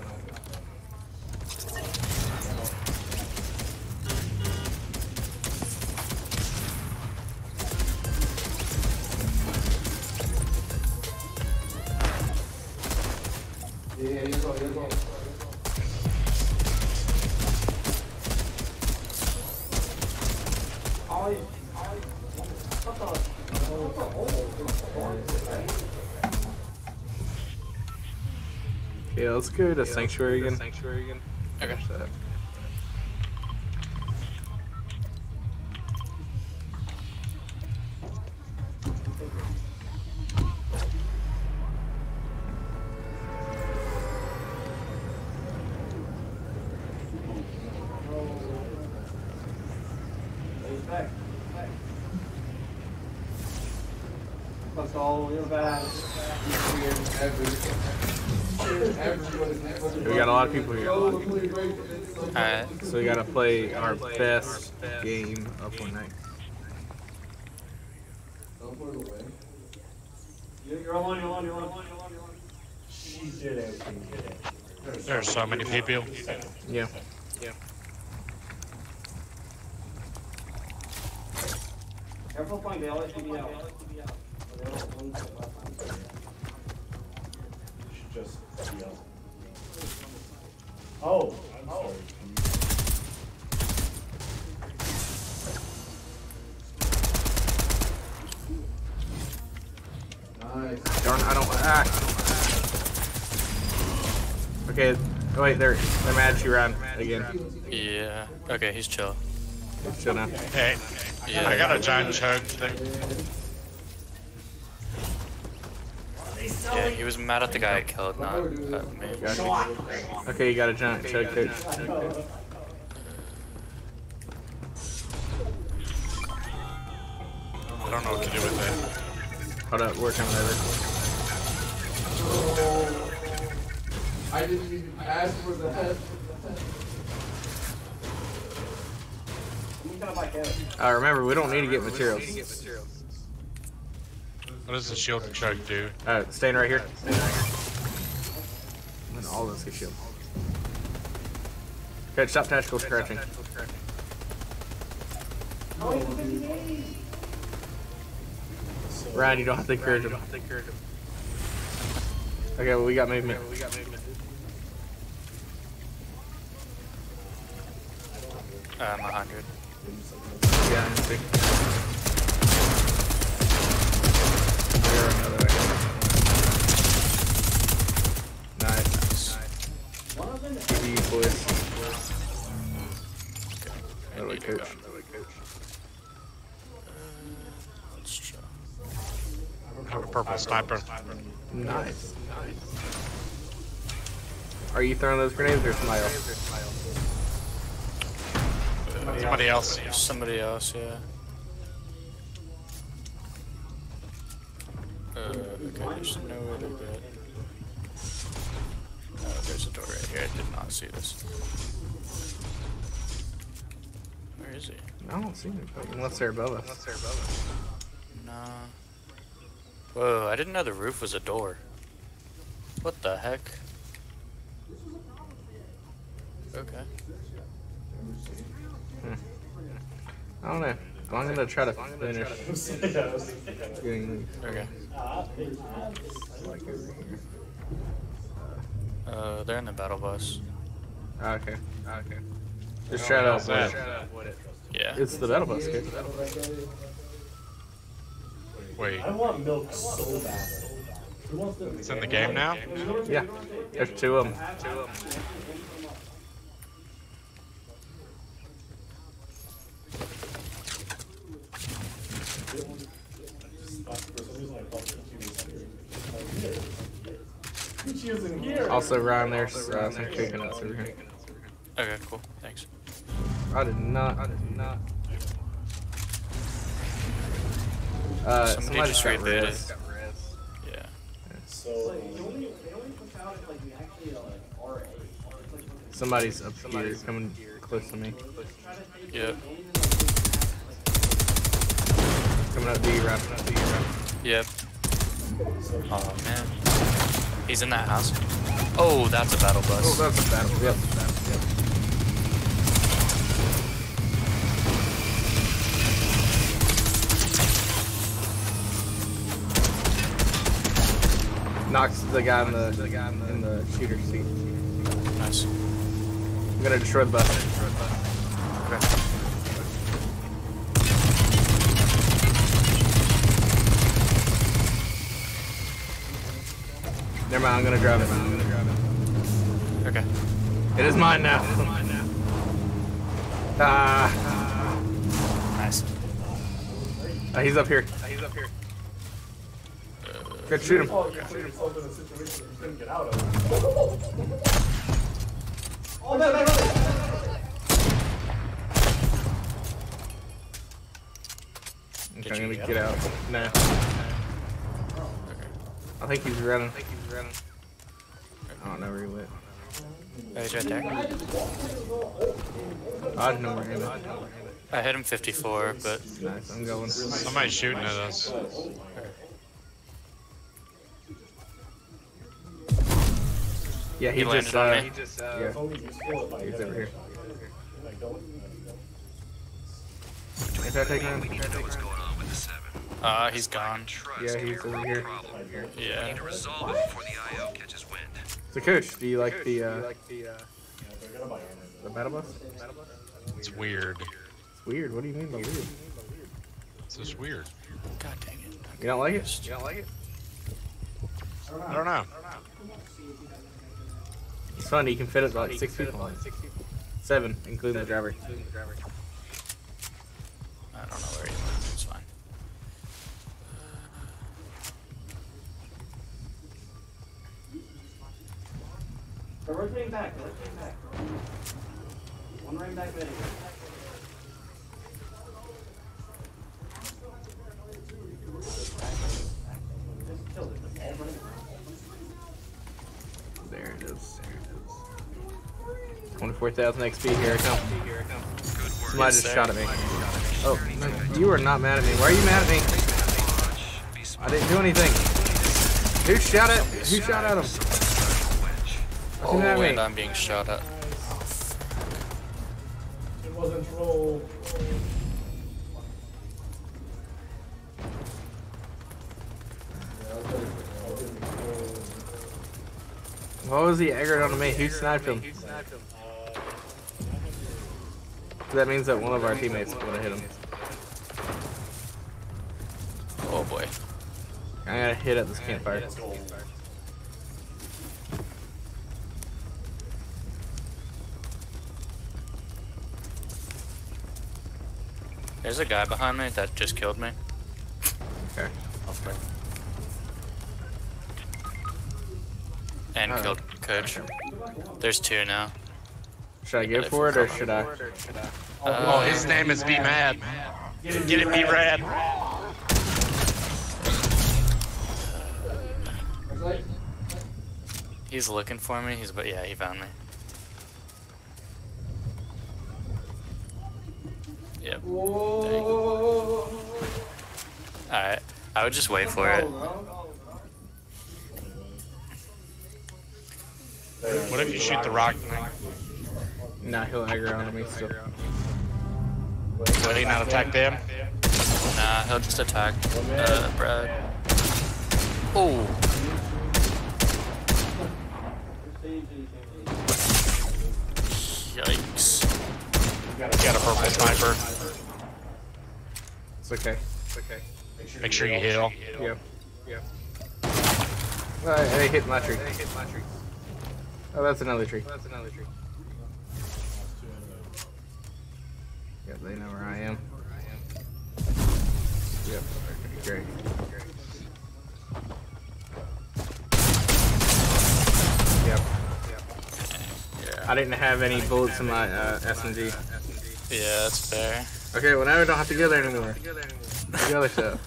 Yeah, he's on, he's on.
Ollie, Ollie, what the? What the? Oh,
Yeah, let's go to Sanctuary again. Sanctuary again.
Okay.
We got a lot of people here.
Alright.
So we gotta play our best game of one night.
Don't put it away.
You're you're on, you're on, you're on, you're on, you're.
There's so many people.
Yeah.
Careful playing, they always me out. They don't- one-
should. Oh, I'm sorry.
Nice.
Darn, I don't. Ah. Okay. Oh, wait, they're they're mad at you, Ryan. Again.
Yeah. Okay, he's chill.
It's chill now.
Hey,
Yeah.
I got a giant chug thing.
Yeah, he was mad at the guy I killed, not at me.
Gotcha. Okay, you got a giant chug coach.
I don't know what to do with that.
Hold up, we're coming over.
I didn't even ask for that.
I'm gonna back out.
Uh, remember, we don't need to get materials.
What does the shield chug do?
Uh, staying right here. Staying right here. And all those get shield. Good, stop tactical scratching. Ryan, you don't have to encourage him. Okay, we got movement. Okay, well, we got movement.
Uh, I'm 100.
Yeah, I'm 60 or another. Nice.
nice.
you, boys. Hello, coach.
Have a purple sniper.
Nice. Nice. Are you throwing those grenades or smile?
Somebody else.
Somebody else, yeah. Uh, okay, there's no way to get. Oh, there's a door right here. I did not see this. Where is he?
I don't see anybody unless they're above us.
Nah. Whoa, I didn't know the roof was a door. What the heck? Okay.
I don't know. I'm gonna try to finish getting
Okay.
Like.
Uh, they're in the battle bus.
Okay. Ah, Okay. Just try to
how's that?
avoid it.
Yeah.
It's the battle bus, kid.
Wait,
I want milk so bad. Who wants to?
it's in the game now?
Yeah. There's two of them.
She isn't here.
Also, Ryan, there's uh, some coconuts over here.
Okay, cool. Thanks.
I did not. I did not. Uh,
Somebody
somebody
just
got
rebooted.
res.
Yeah.
So
Like, they only, they only push out if, like, we actually, uh, like, RA. Or it's, like,
Somebody's up here coming close to me.
Yep.
Coming up to you, Ryan. Up to you, Ryan.
Yep. Oh man. He's in that house. Oh, that's a battle bus.
Oh, that's a battle. Yep. Knocks the guy in the, the guy in the, in the shooter seat.
Nice.
I'm gonna destroy the bus.
Okay.
Never mind, I'm gonna grab it. I'm gonna drive it.
Okay.
It is mine now. It is mine now. Ah.
Nice.
Uh, he's up here. Uh, he's up here. Good, shoot him.
Oh, you put yourself in a situation you couldn't get out of.
Oh, no, no, no.
Okay, I'm gonna
get
get out. No. I think he's running. I think he's running. I don't know where he went.
Oh, he's right there.
I don't know where he went.
I hit him 54, but
Nice, I'm going.
Somebody's shooting at us.
Yeah, he,
He landed
just,
on
uh,
me.
he just, uh, yeah,
long as you steal it by
he's over here.
it. Like, don't-
that taking him?
We need to know what's going on with the seven.
uh, he's gone.
Trust
Yeah,
can be
he's
a
over
real
here.
problem. We
Yeah.
need to resolve it before the IO catches wind.
So, coach, do you like the, uh,
Yeah, they're gonna buy armor.
the battle bus?
It's weird.
It's weird. What do you mean by weird?
It's just weird.
God dang it.
You don't like it? You don't like it?
I don't know.
It's funny, You can fit it like six people. in. Seven, including the driver.
I don't know where he went. It's fine.
They're rotating back. They're rotating back. One ring back.
There it is. There it is. 24,000 XP. Here I come. Somebody just shot at me. Oh, you are not mad at me. Why are you mad at me? I didn't do anything. Who shot at? Who shot at him? Who's
Oh,
mad at
and
me?
I'm being shot at.
It wasn't roll.
What was he aggroed onto me? Who sniped him? That means that one of our teammates would have hit him.
Oh boy.
I gotta hit at this campfire.
There's a guy behind me that just killed me.
Okay.
And
Alright.
killed Coach. There's two now.
Should I go for it or should I?
Oh, his name is Be Mad. Get it, Be Rad.
He's looking for me. He's but yeah, he found me. Yep. Alright. I would just wait for it.
What if you shoot the rock thing?
Nah, he'll aggro onto me still.
Would he not attack them?
Nah, he'll just attack uh, Brad. Oh, yikes.
Got a purple sniper.
It's okay.
Make sure you heal.
Yep. Yep. Uh, they hit my tree. They hit my tree. Oh, that's another tree. That's another tree. Yep, they know where I am. Yep. Okay, great. Yep.
Yeah.
I didn't have any bullets in my uh, SMG.
Yeah, that's fair.
Okay, well now we don't have to go there anymore. The other stuff.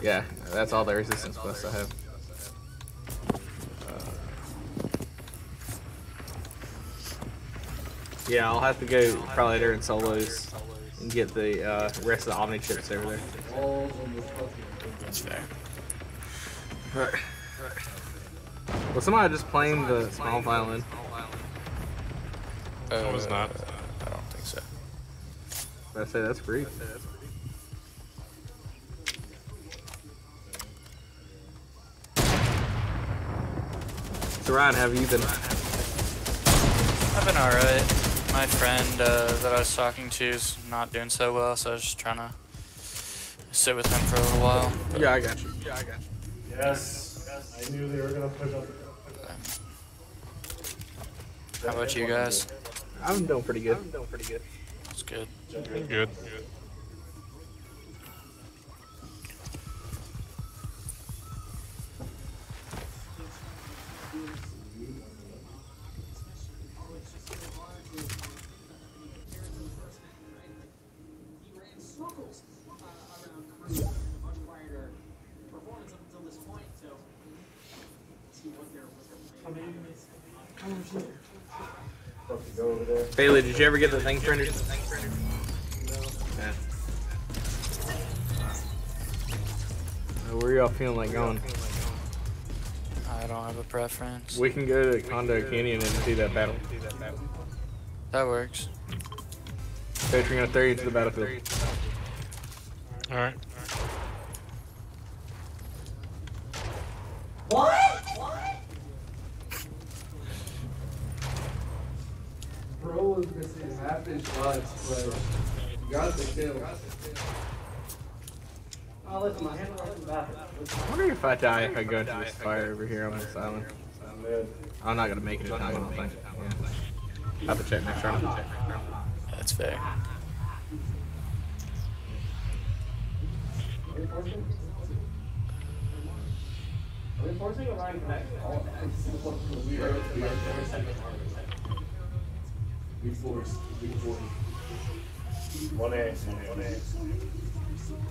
Yeah, that's all the resistance plus I have. Uh, yeah, I'll have to go probably during solos. and get the uh, rest of the Omni chips over there.
Balls on.
That's fair.
Right. Was somebody just playing the small violin?
Uh,
I was not.
I don't think so.
I say that's free. So Ryan, have you been?
I've been alright. My friend uh, that I was talking to is not doing so well, so I was just trying to sit with him for a little while. but-
Yeah, I got you. Yeah, I got you.
Yes, I knew they were gonna push up.
How about you guys?
I'm doing pretty good. I'm doing pretty good.
It's good.
Good.
He ran circles uh, around Cruise and a much quieter performance up until this point. So, see what they're what they're playing.
About to go over there.
Bailey, did you ever get the thing printed? Where y'all feeling like going?
I don't have a preference.
We can go to Condo Canyon and see that battle.
That works.
Okay, we're gonna throw you to the battlefield.
All right.
Bro was missing half his shots, but he got the kill.
Oh, listen, my hand was in.
I wonder if I die if I go into this fire over here on this island.
I'm
not gonna make it in time, I don't think. Yeah. Have to check next round.
That's fair.
Reinforcing or Ryan Connect? All of that.
We are, we forced, we forced.
One A, one A.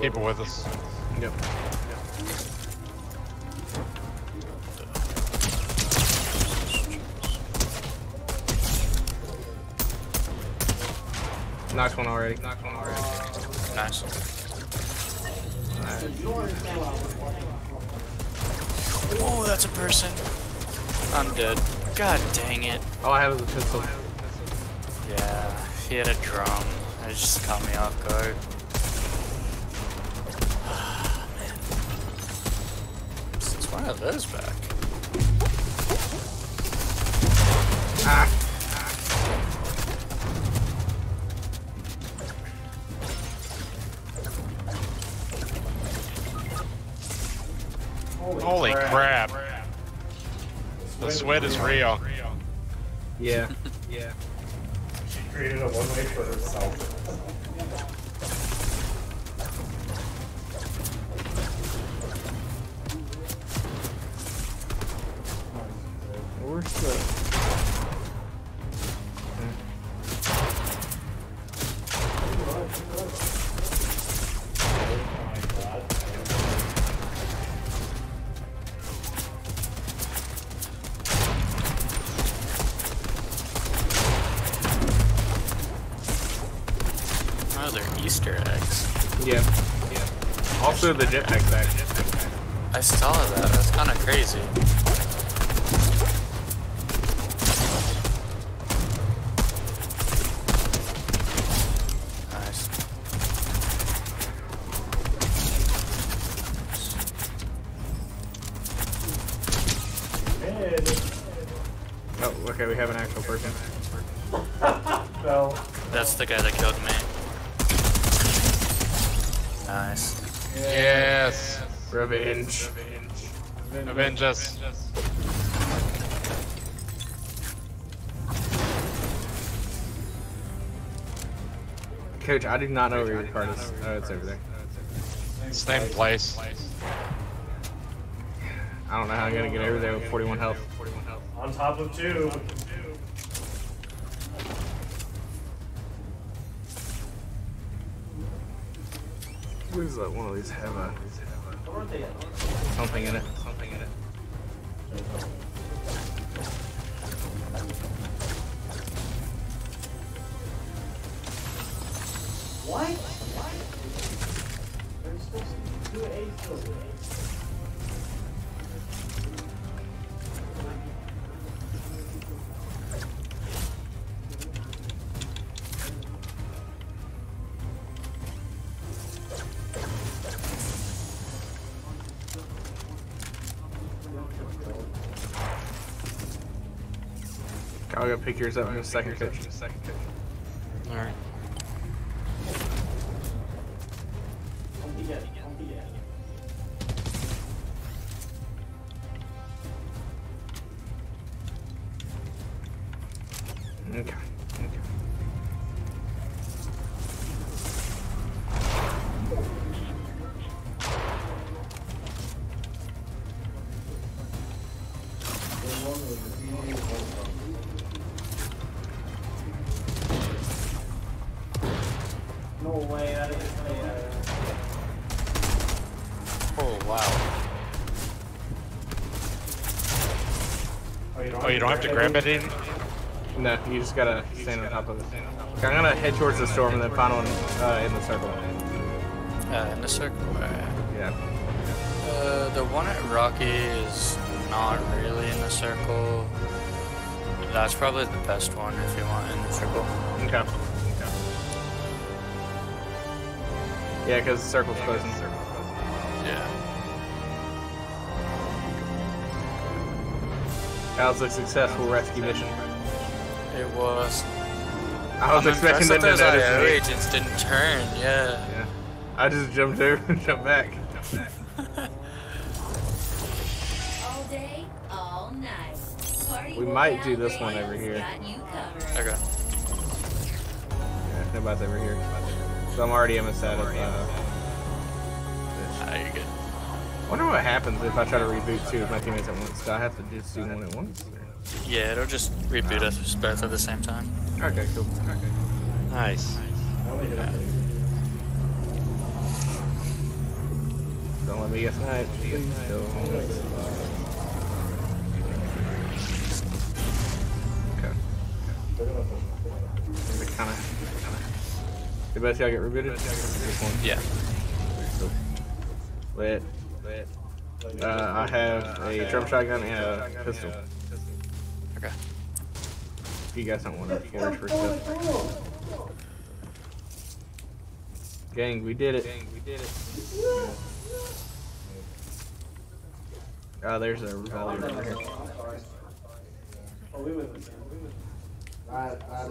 People with us.
Yep. Knocked one already. Knocked one already.
Nice. Oh, that's a person. I'm dead. God dang it.
All I have is a pistol.
Yeah, he had a drum. It just caught me off guard. Man. Since when are those back?
Ah.
Holy crap. The sweat is real.
Yeah. Yeah.
She created a one-way for herself.
Avengers.
Coach, I do not know where your card is. Oh, it's over there.
Same place.
I don't know how I'm gonna get over there with 41 health.
On top of two.
What does that one of these have a something in it? Pick yours up in a second.
Oh, wow.
Oh, you don't have to grab it in?
No, you just gotta stand on top of it. Okay, I'm gonna head towards the storm and then find one uh, in the circle.
Uh, in the circle. Alright.
Yeah.
Uh, the one at Rocky is not really in the circle. That's probably the best one if you want in the circle.
Okay. okay. Yeah, because the circle's closing.
Yeah.
That was a successful rescue mission.
It was.
I was
I'm
expecting
impressed
them to
that those
notice
IO
me.
agents didn't turn. Yeah.
Yeah. I just jumped over and jumped back.
All day, all night. Party
We might do this one over here.
got.
Okay.
Yeah, nobody's over here. So I'm already almost out of. Uh,
you're good.
Wonder what happens if I try to reboot two of my teammates at once. Do I have to just do one at once?
Yeah, it'll just reboot us both at the same time.
Okay, cool. Okay.
Nice.
Don't let me get sniped. Please don't. Okay. They kind of. Did both y'all get rebooted? This one.
Yeah.
Cool. Lit. Lit. Uh, I have a drum shotgun and a pistol.
Okay.
If you guys don't want to forge for stuff. Gang, we did it. Gang, we did it. Oh, there's a revolver over here.
Oh, we went with them. We went.
That, that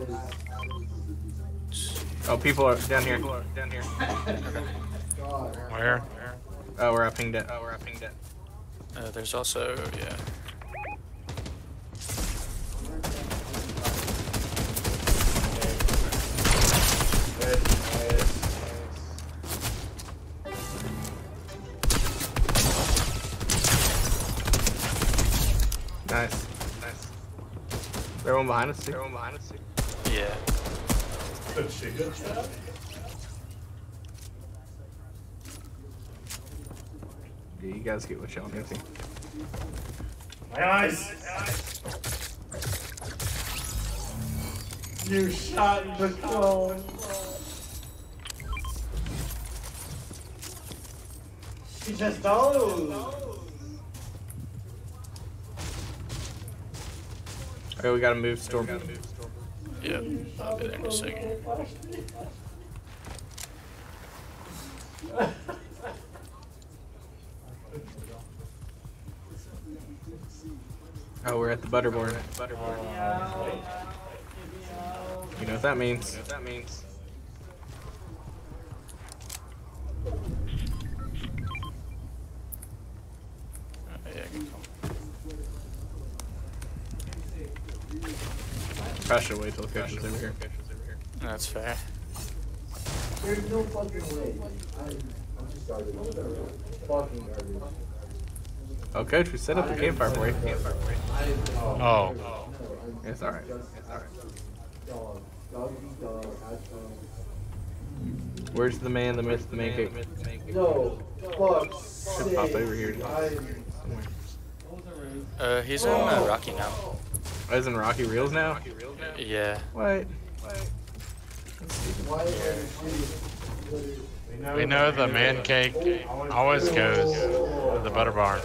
is.
Oh, people are down here. Down here.
Where?
Oh, where I pinged it. Oh, where I pinged it.
Uh, there's also yeah.
Nice. Nice. There one behind us too. There one behind us too.
Yeah.
Good shit. Good shot.
Yeah, you guys get what y'all need to.
My eyes. You shot the clone. She just knows.
Okay, we gotta move storm.
Yep. I'll be there in a second.
Oh, we're at the butter barn. You know what that means. You know what that means.
Uh, yeah, I can come.
Probably should wait till the coach is over here.
That's fair.
There's no fucking way. I'm, I'm just garbage. Fucking garbage.
Oh, coach, we set up the campfire for you.
Oh.
It's alright. It's alright.
Dog. Dog eat dog. ass dog.
Where's the man, the myth, the Mancake?
No. Fuck.
Should pop over here. Somewhere.
Uh, he's in uh, Rocky now.
Oh, he's in Rocky Reels now?
Yeah.
What?
why are you
We know the Mancake always goes to the butter barn.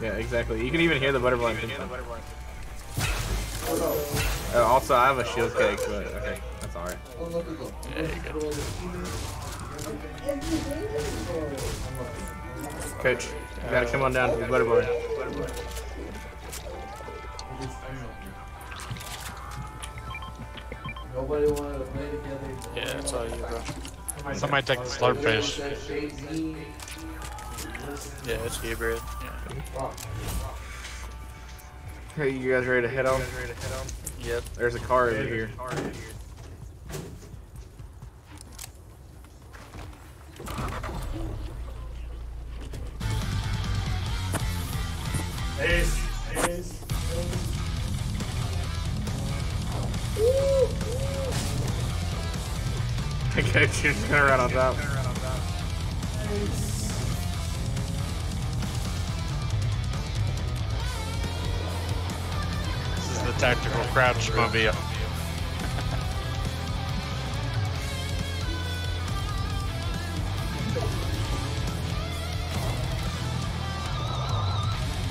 Yeah, exactly. You can even hear the butterfly. Uh, also, I have a shield keg, but okay, that's alright.
There you go.
Coach, you gotta come on down to the butter barn.
Nobody wanted to play together.
Yeah, that's all you, bro.
Somebody take the slurp fish.
Yeah, it's you, bro. Yeah.
Hey, you guys ready to head on?
Yep.
There's a car over here.
Ace, ace,
you're just gonna run on top.
This is the tactical crouch mobile.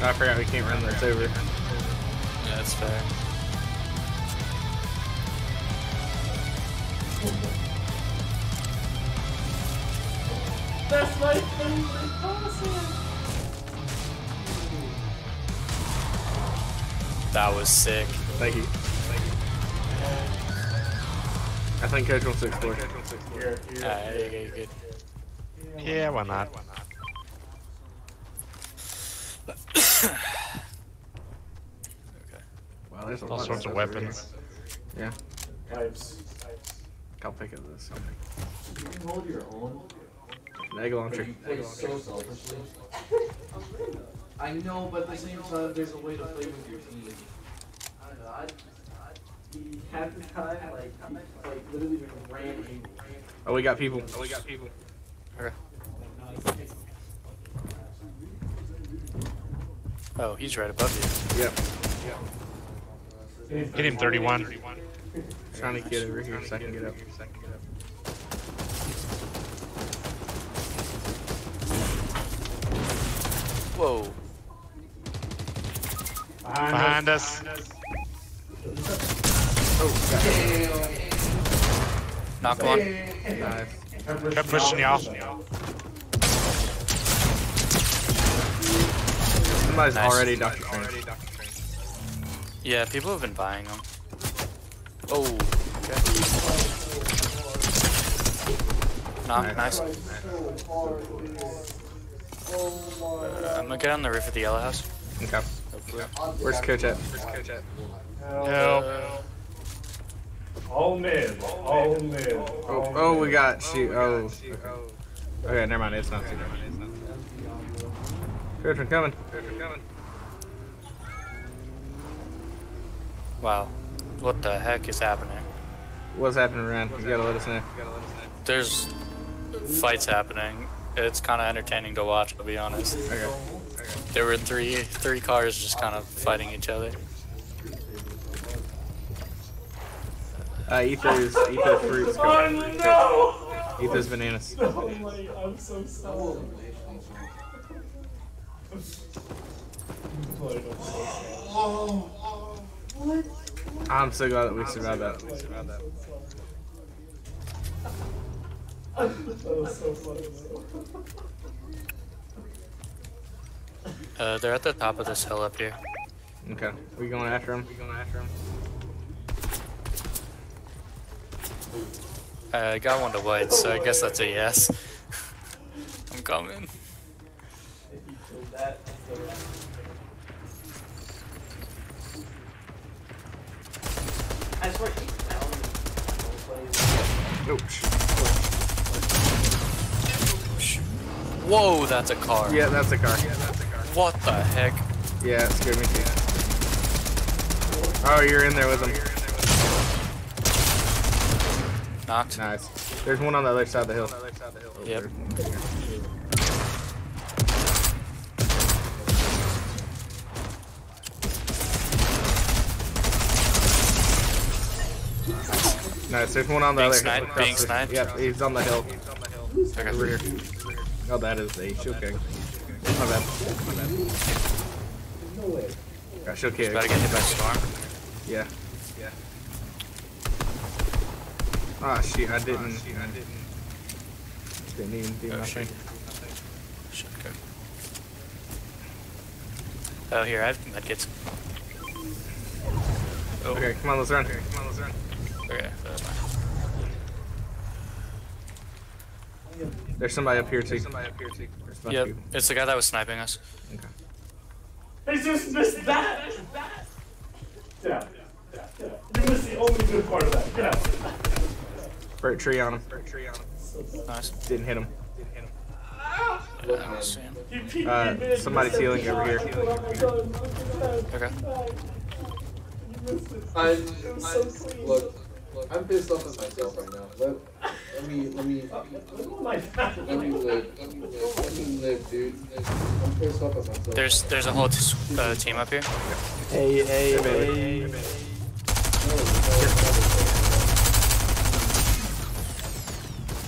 I forgot we can't run this over.
Yeah, that's fair.
That's my favorite concept.
That was sick.
Thank you. I think Coach wants to explore.
Alright, you good, good.
Yeah, why not? Okay.
Wow, there's a
All
lot
sorts of weapons.
here. Yeah,
pipes.
I'll pick up this.
You can hold your own.
Egg launcher.
You play so selfishly. I know, but at the same time, there's a way to play with your team.
I don't know. I, I, half the time, like, he, like, literally just ran in.
Oh, we got people. Oh, we got people.
Okay. Oh, he's right above you.
Yep.
Hit him 31.
Trying to get over here so I can get up.
Whoa.
Behind us.
Knock one.
Nice.
Kept pushing y'all.
Somebody's
Nice.
already Doctor Strange.
Yeah, people have been buying them. Oh, okay. Knock, nice. Uh, I'm gonna get on the roof of the yellow house.
Okay.
Hopefully.
Where's Coach at? Where's Coach at?
Help.
All mid, all mid.
Oh, oh, we got shoot. Oh. Okay. Okay, never mind. It's not too bad. Coach, I'm coming. Coach, I'm coming.
Wow. What the heck is happening?
What's happening, Ryan? You gotta let us know.
There's fights happening. It's kind of entertaining to watch, I'll be honest.
Okay.
There were three three cars just kind of fighting each other.
Uh, Ether's, Ether's fruits.
Oh no!
Ether's bananas.
Oh my, I'm so sorry. What?
I'm so glad that we survived that. We survived that.
That was so funny.
Uh, they're at the top of this hill up here.
Okay. We going after him? We going after him?
Uh, I got one to white, so I guess that's a yes. I'm coming.
I swear, he's down.
Oh, shit.
Whoa, that's a car.
Yeah, that's a car. Yeah, that's a car.
What the heck?
Yeah, it scared me too. Oh, you're in there with him.
Knocked.
Nice. There's one on the other side of the hill.
Yep.
Nice. There's one on the
Being
other
sniped-
across
being
the-
sniped?
Yep, he's on the hill.
Okay.
Over here. Oh, that is a shield kick. My bad. My bad. Got shield kick.
About to get hit by storm.
Yeah. Yeah. Ah, shit, I didn't. I didn't Didn't even do
Oh,
nothing.
Shit, okay. Oh, here, I have medkits. Oh.
Okay, come on, let's run. Come on, let's run.
Okay, that's fine.
There's somebody up here too. Somebody up here too. There's a bunch of
Yep,
people.
it's the guy that was sniping us. Okay.
They just missed that. Get out. Get out. You missed the only good part of that. Get out.
Burnt tree on him. Burnt tree on him.
Nice.
Didn't hit him.
Yeah, I don't see him.
Uh, somebody's healing over here.
Okay.
I, I look, I'm pissed off at myself right now. Let, let me, let me, let me live. Let me live. Let me live, dude. I'm pissed off at myself.
There's there's a whole t- uh, team up here.
Hey, hey, hey.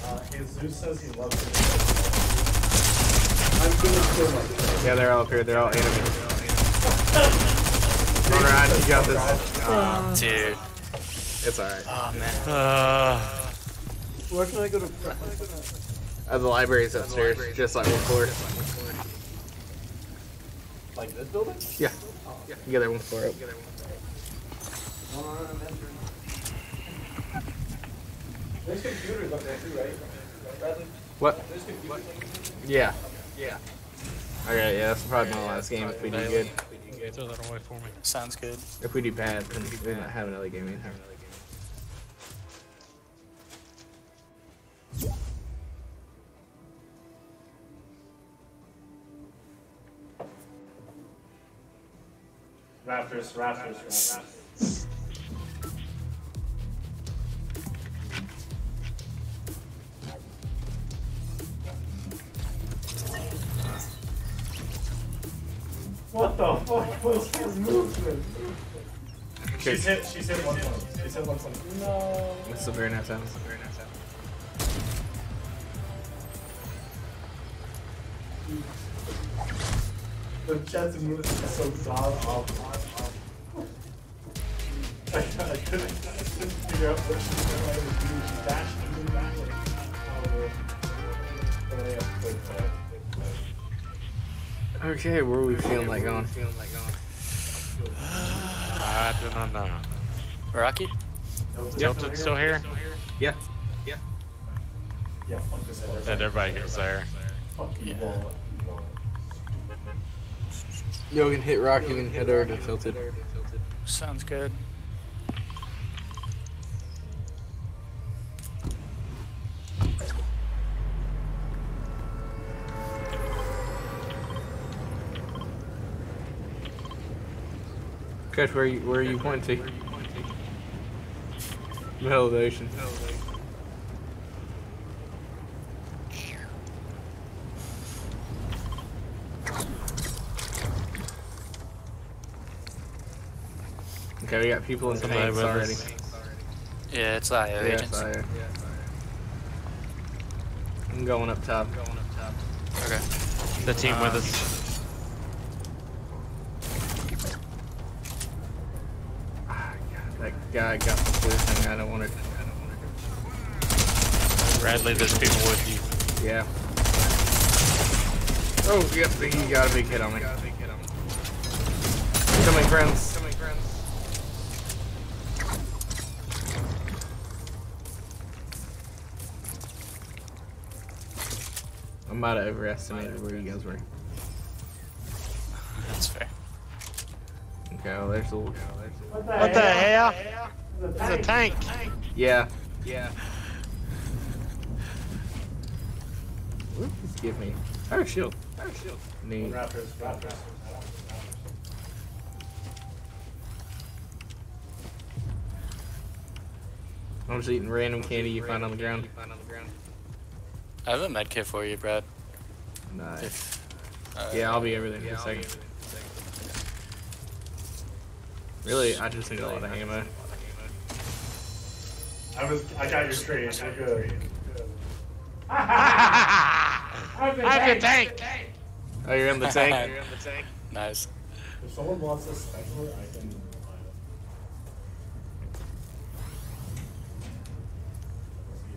Uh, Jesus says he loves it.
I'm gonna kill myself.
Yeah, they're all up here. They're all enemies. Run around. You got this. Uh,
Dude.
It's alright.
Oh man. Uh,
Where can I go to? Uh, the library's upstairs, just like one floor.
Like this building?
Yeah. You got that one floor up.
There's computers up there too, right? Bradley?
What?
There's.
Yeah. Yeah. Okay, yeah, that's probably my last game if we do good.
Throw that away for me.
sounds good.
If we do bad, then we might have another game in here.
Raptors, Raptors, Raptors. What the fuck was his movement? She's hit, she's hit 120. She's hit 120. No.
That's a very nice sound. That's a very nice
The chance of is so god awful. I, I couldn't, I couldn't figure out what she was trying to do. She dashed and then backwards. Oh, then I have to click that.
Okay, where are we feeling like going?
I do not know.
Rocky?
Tilted still here?
Yeah. Yeah.
Yeah, fuck this header.
And everybody here's there.
Fuck you, ball.
Yo, we can hit Rocky and head over to Tilted.
Sounds good.
Coach, where are you, where are you pointing to? Middle of the ocean. Okay, we got people in
Somebody
tanks
with
already.
Yeah, it's the IO
Yeah,
agents.
fire. I'm going up top.
Okay.
The team with
Um,
us.
Ah, God, that guy got the blue thing. I don't want to.
Bradley, there's people with you.
Yeah. Oh, yep, he got a big hit on me. Coming, friends. Might have overestimated where you guys were.
That's fair.
Okay, well, there's a little.
What the hell? It's a tank.
Yeah. Yeah. What did this give me? Fire shield. Fire shield. Neat.
Raptors, Raptors.
I'm just eating random candy you find on the ground.
I have a med kit for you, Brad.
Nice.
Uh,
Yeah, I'll be over there in a second. Really, I just need a lot of ammo.
I was, I got your screen. I'm good.
I'm the tank.
Oh, you're in the tank? You're in the tank?
Nice.
If someone wants a special, I can.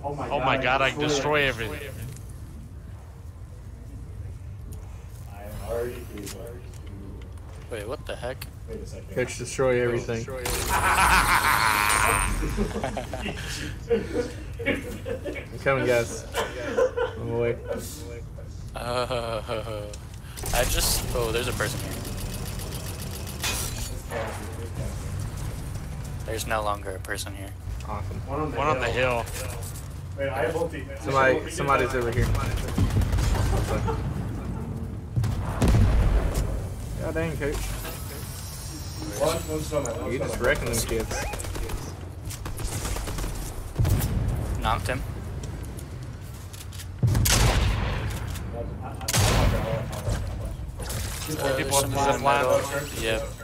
Oh my
Oh my god, I can destroy everything.
I am already free.
Wait, what the heck?
Wait a second.
Coach, destroy everything. I'm coming, guys. I'm away.
Uh, I just. Oh, there's a person here. There's no longer a person here.
Awesome.
One on the
One on the hill.
Wait, I have ulti.
Somebody, somebody's over here. God dang, coach.
One, one
You just
snowman.
wrecking them kids.
Knocked him. Uh,
People up the
somebody
zip line.
in the middle. Yep.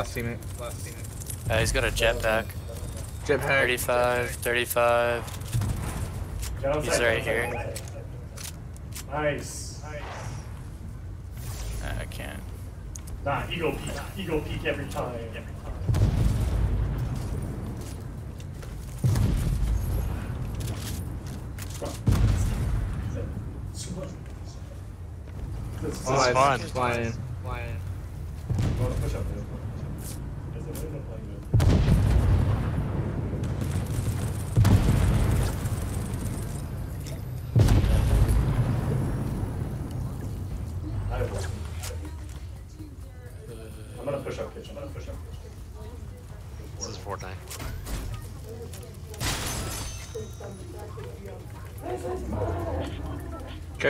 Last teammate. Last teammate.
Uh, he's got a jetpack.
Jetpack.
35, 35.
Get
He's right here.
site. Nice.
Uh, I can't.
Nah, eagle peek. Eagle peek every time.
This is
Flying-
fun.
Flying in. Flying in.
Go to push up, dude.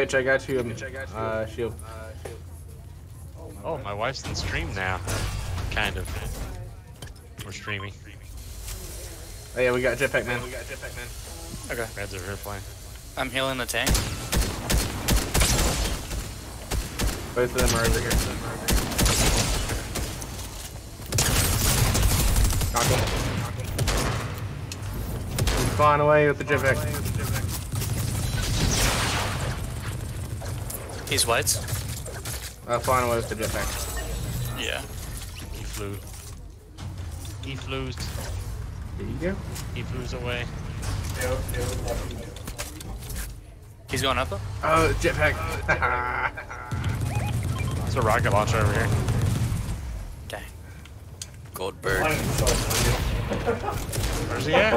Coach, I got you a uh, shield.
Oh, my wife's in stream now. Kind of. We're streaming.
Oh yeah, we got jetpack man. We got jetpack man.
Okay.
Red's over here playing.
I'm healing the tank.
Both of them are over here. Knock him. He's flying away with the jetpack.
He's whites.
Uh, flying away with the jetpack.
Yeah.
He flew. He flew.
There you go.
He flew away.
He's going up though?
Oh, jetpack.
There's a rocket launcher over here.
Dang. Goldberg.
Where's he at?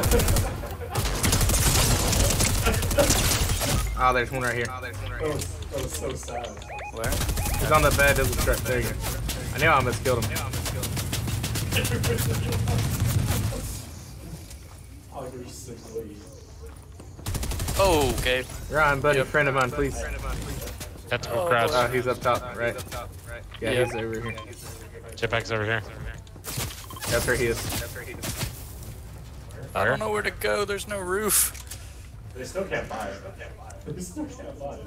oh, there's one right here. Oh, there's one right
That
here.
Was, that was so sad.
Where?
He's on the bed. It looks right there. You go. I knew I almost killed him.
Oh, you're sickly.
Oh, okay.
Ryan, buddy, friend of mine, please.
Tactical
Oh,
crouch.
Oh, he's up top, right? Yeah,
Yeah.
he's over here.
Jetpack's over here.
That's where he is. That's where he is.
I don't know where to go. There's no roof.
They still can't buy it. They still can't buy it.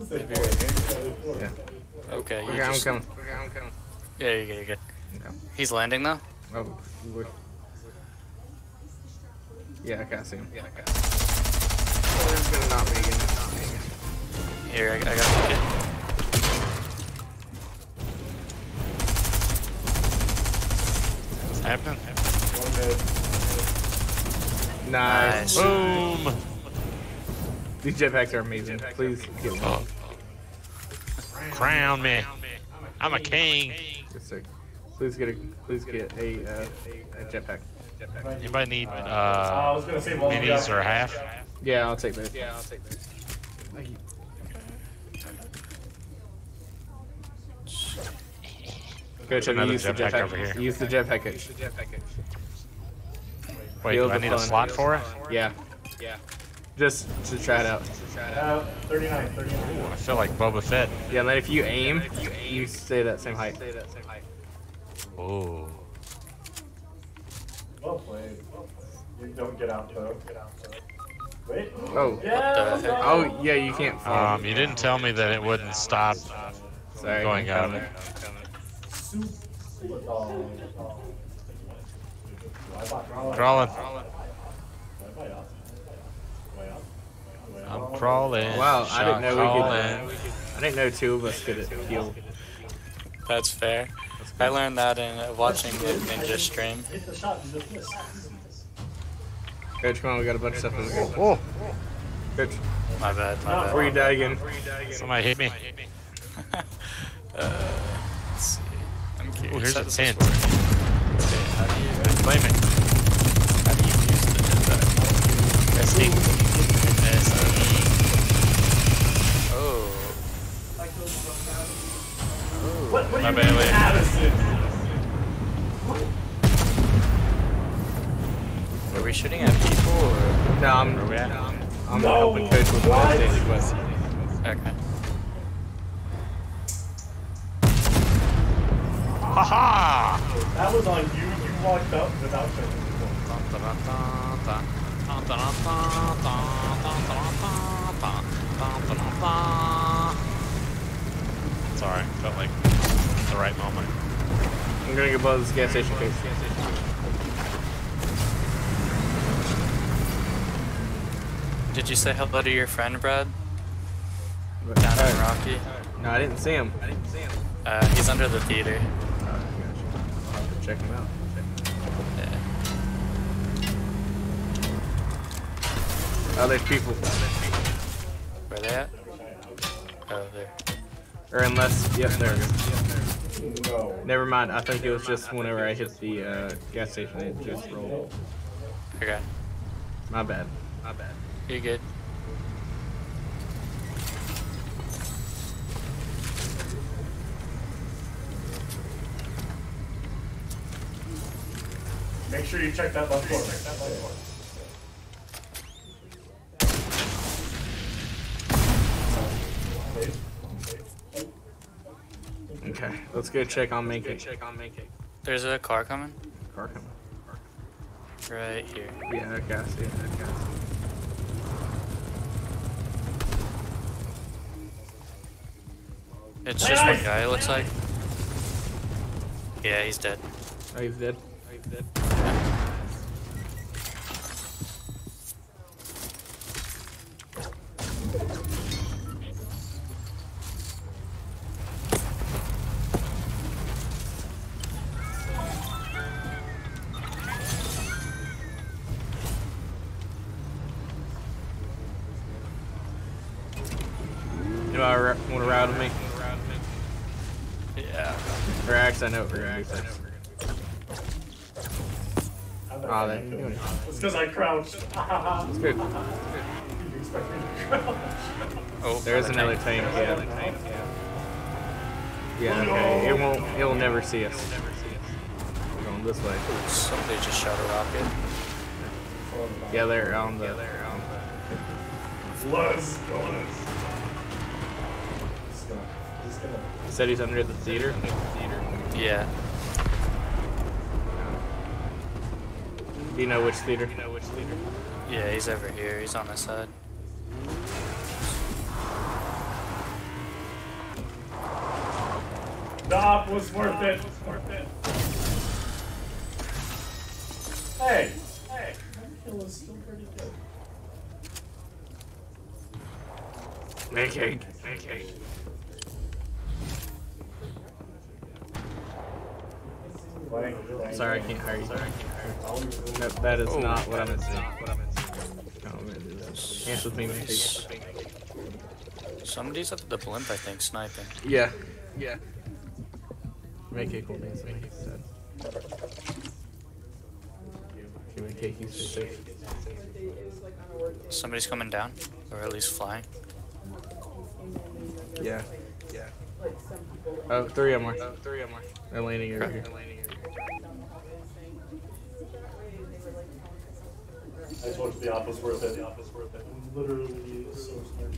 Yeah, they bought it.
Yeah. Okay, you
Okay, I'm coming. Okay, I'm coming.
Yeah, you're good, you're good.
Okay.
He's landing though?
Oh, you would. Yeah, I can't see him. Yeah, I can. Oh, there's gonna not be again. Not be again.
Here, I, I got the kit.
What's happening?
Nice.
Nice.
Boom!
These jetpacks are amazing. Please get one.
Oh. Crown me. I'm a king.
Yes, sir. Please get a. Please get a, uh, a jetpack.
Anybody need
I
uh,
was gonna say, well,
minis or a half?
Yeah, I'll take those. Yeah, I'll take those. Coach, I'm gonna
Another
use the
jetpack
jetpack
over here.
Use the jetpack, coach.
Wait,
Feel
do I
the
need a
fun.
slot for it?
Yeah. Yeah. Just to try it out.
Uh, 39, 39.
Ooh, I feel like Boba Fett.
Yeah, and then if you aim, you stay that same height.
Oh.
Well played. You don't get out though. Get out though. Wait.
Oh.
Yeah. let's go.
Oh, yeah, you can't fall.
Um, you didn't tell me that it wouldn't stop
Sorry,
going
I'm
up.
coming.
Crawling. I'm crawling.
Wow, I didn't know we
crawling.
could. I didn't know two of us could heal.
That's fair. I learned that in uh, watching the Ninja stream.
Hit and just miss.
Coach, come on, we got a bunch of stuff in the Whoa. Coach,
My bad, my bad.
before you die again.
Somebody hit me.
Uh, let's see. I'm
Ooh,
curious.
here's
how
a
does
tent.
Okay, how do you,
Claim it.
how do you use the jetpack?
SD. SD.
Oh.
What, what
My
you
bad, wait.
Addison?
Are we shooting at people or?
No, I'm,
Where we at?
I'm
No,
helping Coach with the
what?
daily quest.
Okay.
Haha!
That was on you. You walked up without checking.
Sorry, felt like the right moment.
I'm gonna go blow this gas station, Coach.
Did you say hello to your friend, Brad? Down in Rocky?
No, I didn't see him. I didn't see him.
Uh, he's under the theater.
Gotcha. I'll have to check him out.
Yeah.
Oh, there's people.
Where they at? Oh, there.
Or unless, yep, there we go.
No.
Never mind. I think it was just whenever I hit the uh, gas station, it just rolled.
Okay.
My bad. My bad.
You're good.
Make sure you check that left door.
Okay, let's go check on Mancake. Check on Mancake.
There's a car coming.
Car coming.
Right here.
Yeah, okay, I see it. Okay, I see
It's just one guy, it looks like. Yeah, he's dead.
Oh, he's dead. Oh, he's dead. Do I want to ride with me?
Yeah.
Or actually, I know what we're gonna do first. Oh, they doing it.
It's because I crouched.
It's good.
You expect me to crouch?
Oh,
There's another tank. Yeah. Yeah. Okay. Oh, it won't. It will never see us. We're going this way.
Somebody just shot a rocket.
Oh, yeah, they're on the.
Let's go.
He said he's under the theater.
Yeah.
Do you know which theater? Do you know which theater?
Yeah, he's over here. He's on this side.
The op was worth it. Worth it. Hey. Hey. That kill is still pretty good.
Mancake. Make cake. Sorry, I can't hear you. That, that is
Oh,
not what I meant to say. Oh, I'm gonna do this. Dance with me, make cake.
Somebody's at the blimp, I think, sniping.
Yeah. Yeah. Mancake will dance with me. he said. Mancake, you safe.
Somebody's coming down, or at least flying.
Yeah. Yeah. Oh, three of them are. Oh, three of them are. They're landing over here.
I just watched The Office worth it. The Office worth it. Literally so smart.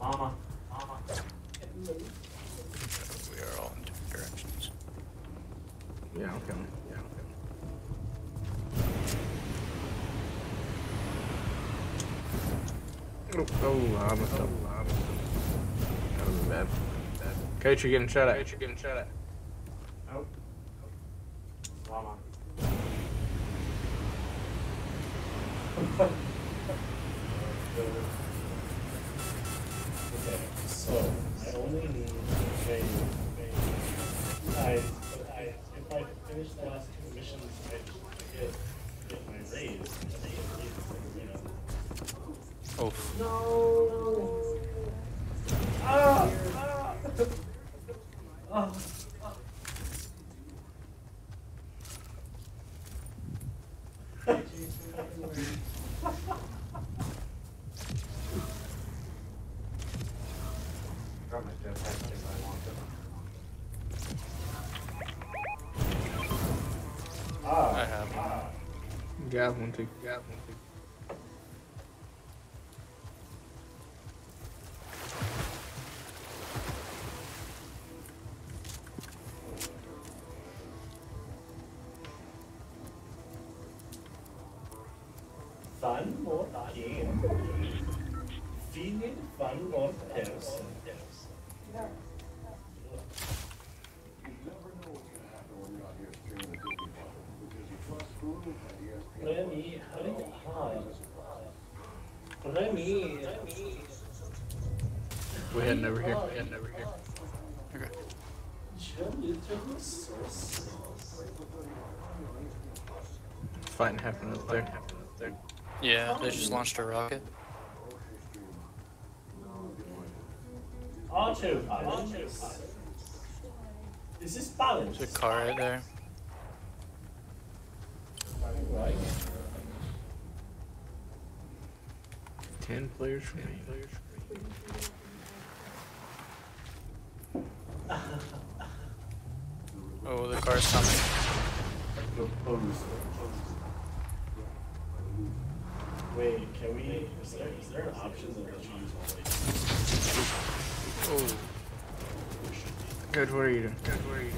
Mama. Mama.
We are all in different directions.
Yeah, I'm coming. Yeah, I'm coming. Oh, oh, I messed up. I messed up. That was bad. bad. Coach, you're getting shot at. Coach, you're getting shot at.
Out. Mama. Okay, so I only need a, a I, I if I finish the last two missions, I get get my raise. raised, you know.
Oh.
No. Ah! Ah! Ah!
Got
one
too. Got one too. Fighting happening up there. there.
Yeah, they just launched a rocket.
Autopilot. Is this balanced?
There's a car right there.
Ten players for me.
Oh, the car's coming.
Wait, can we? Is there is there an option that lets you use one
Oh.
Coach, what are you doing? Coach, what are you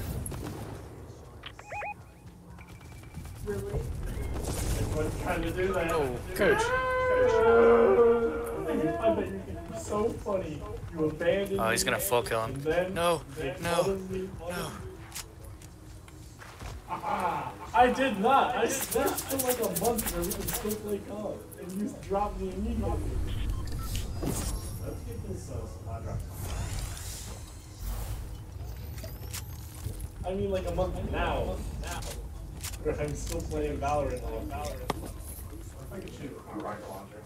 doing?
What trying to do that?
Oh,
Coach.
I bet you can be so funny. You abandoned
Oh, he's gonna full kill him.
then
No,
they
no, no.
Ah, I did not. I there's still like a month where we can still play COD, and you dropped me immediately. Let's get this uh, spot drop. I mean, like a month now. Now. Where I'm still playing Valorant. Like, Valorant. I can shoot a rocket launcher.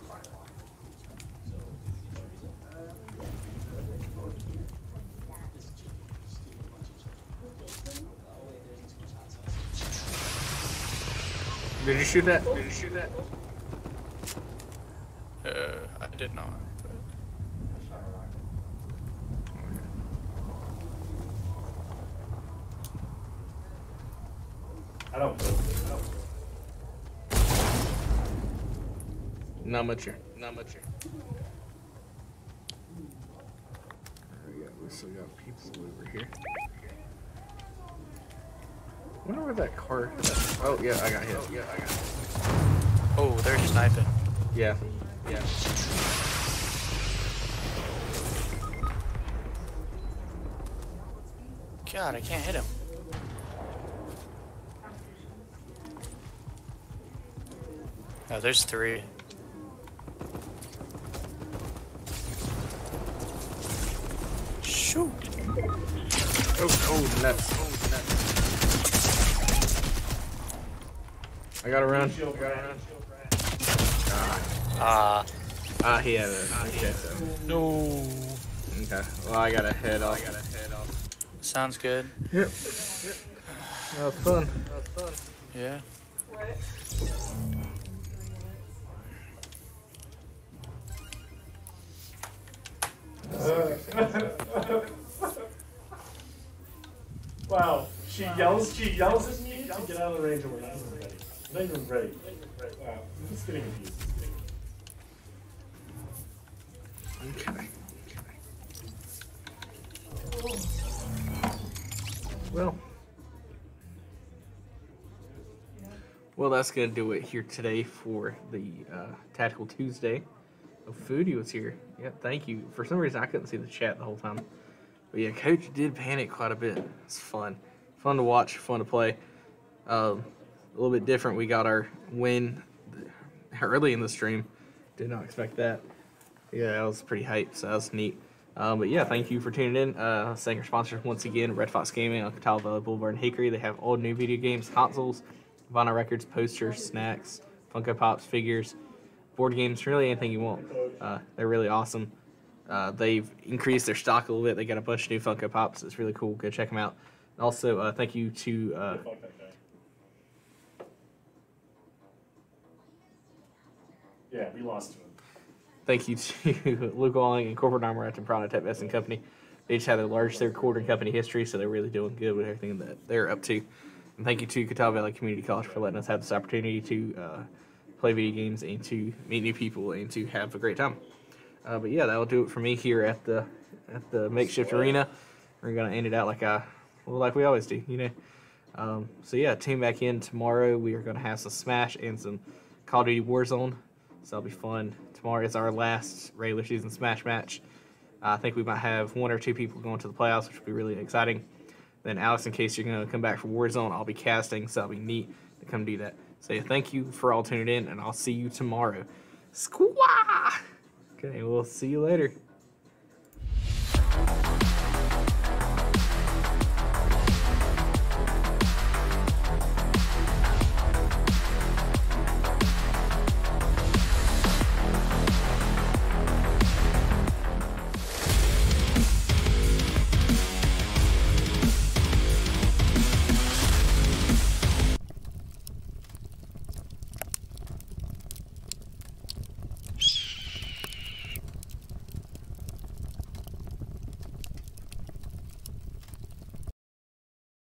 Did you shoot that? Did you shoot that?
Uh, I did not.
I don't feel I don't
Not much here. Not much here. We got, we still got people over here. wonder where that car. Oh yeah, I got hit. Yeah, I got hit.
Oh, they're sniping.
Yeah, yeah.
God, I can't hit him. Oh, there's three. Shoot.
Oh, oh, nuts. Oh, nuts. I got around. I got around.
Ah.
Ah, he had a. Okay.
No.
Okay. Well, I got a head off. I got a head off.
Sounds good.
Yep. Yep. That was fun. That was fun.
Yeah.
wow, she yells, she yells at me to get out of the range and we're not even ready. We're not even ready. Wow, I'm just getting abused.
Okay. Well. Well, that's going to do it here today for the uh, Tactical Tuesday. Oh, Foodie was here. Yeah, thank you. For some reason, I couldn't see the chat the whole time. But yeah, Coach did panic quite a bit. It's fun. Fun to watch, fun to play. Um, a little bit different. We got our win early in the stream. Did not expect that. Yeah, that was pretty hype, so that was neat. Um, but yeah, thank you for tuning in. Uh, saying our sponsors once again, Red Fox Gaming on Catawba Boulevard and Hickory. They have all new video games, consoles, vinyl records, posters, snacks, Funko Pops, figures, board games, really anything you want. Uh, they're really awesome. Uh, they've increased their stock a little bit. They got a bunch of new Funko Pops. It's really cool. Go check them out. Also, uh, thank you to uh.
Yeah, we lost.
Thank you to Luke Walling and Corporate Armor at Temprano Tech Vest and Company. They just had their largest third quarter in company history, so they're really doing good with everything that they're up to. And thank you to Catawba Valley Community College for letting us have this opportunity to uh, play video games and to meet new people and to have a great time. Uh, but yeah, that'll do it for me here at the at the makeshift arena. We're gonna end it out like I well, like we always do, you know. Um, so yeah, tune back in tomorrow. We are gonna have some Smash and some Call of Duty Warzone. So that'll be fun. Tomorrow is our last regular season Smash match. I think we might have one or two people going to the playoffs, which will be really exciting. Then, Alex, in case you're going to come back for Warzone, I'll be casting, so that'll be neat to come do that. So, yeah, thank you for all tuning in, and I'll see you tomorrow. Squaw! Okay, we'll see you later.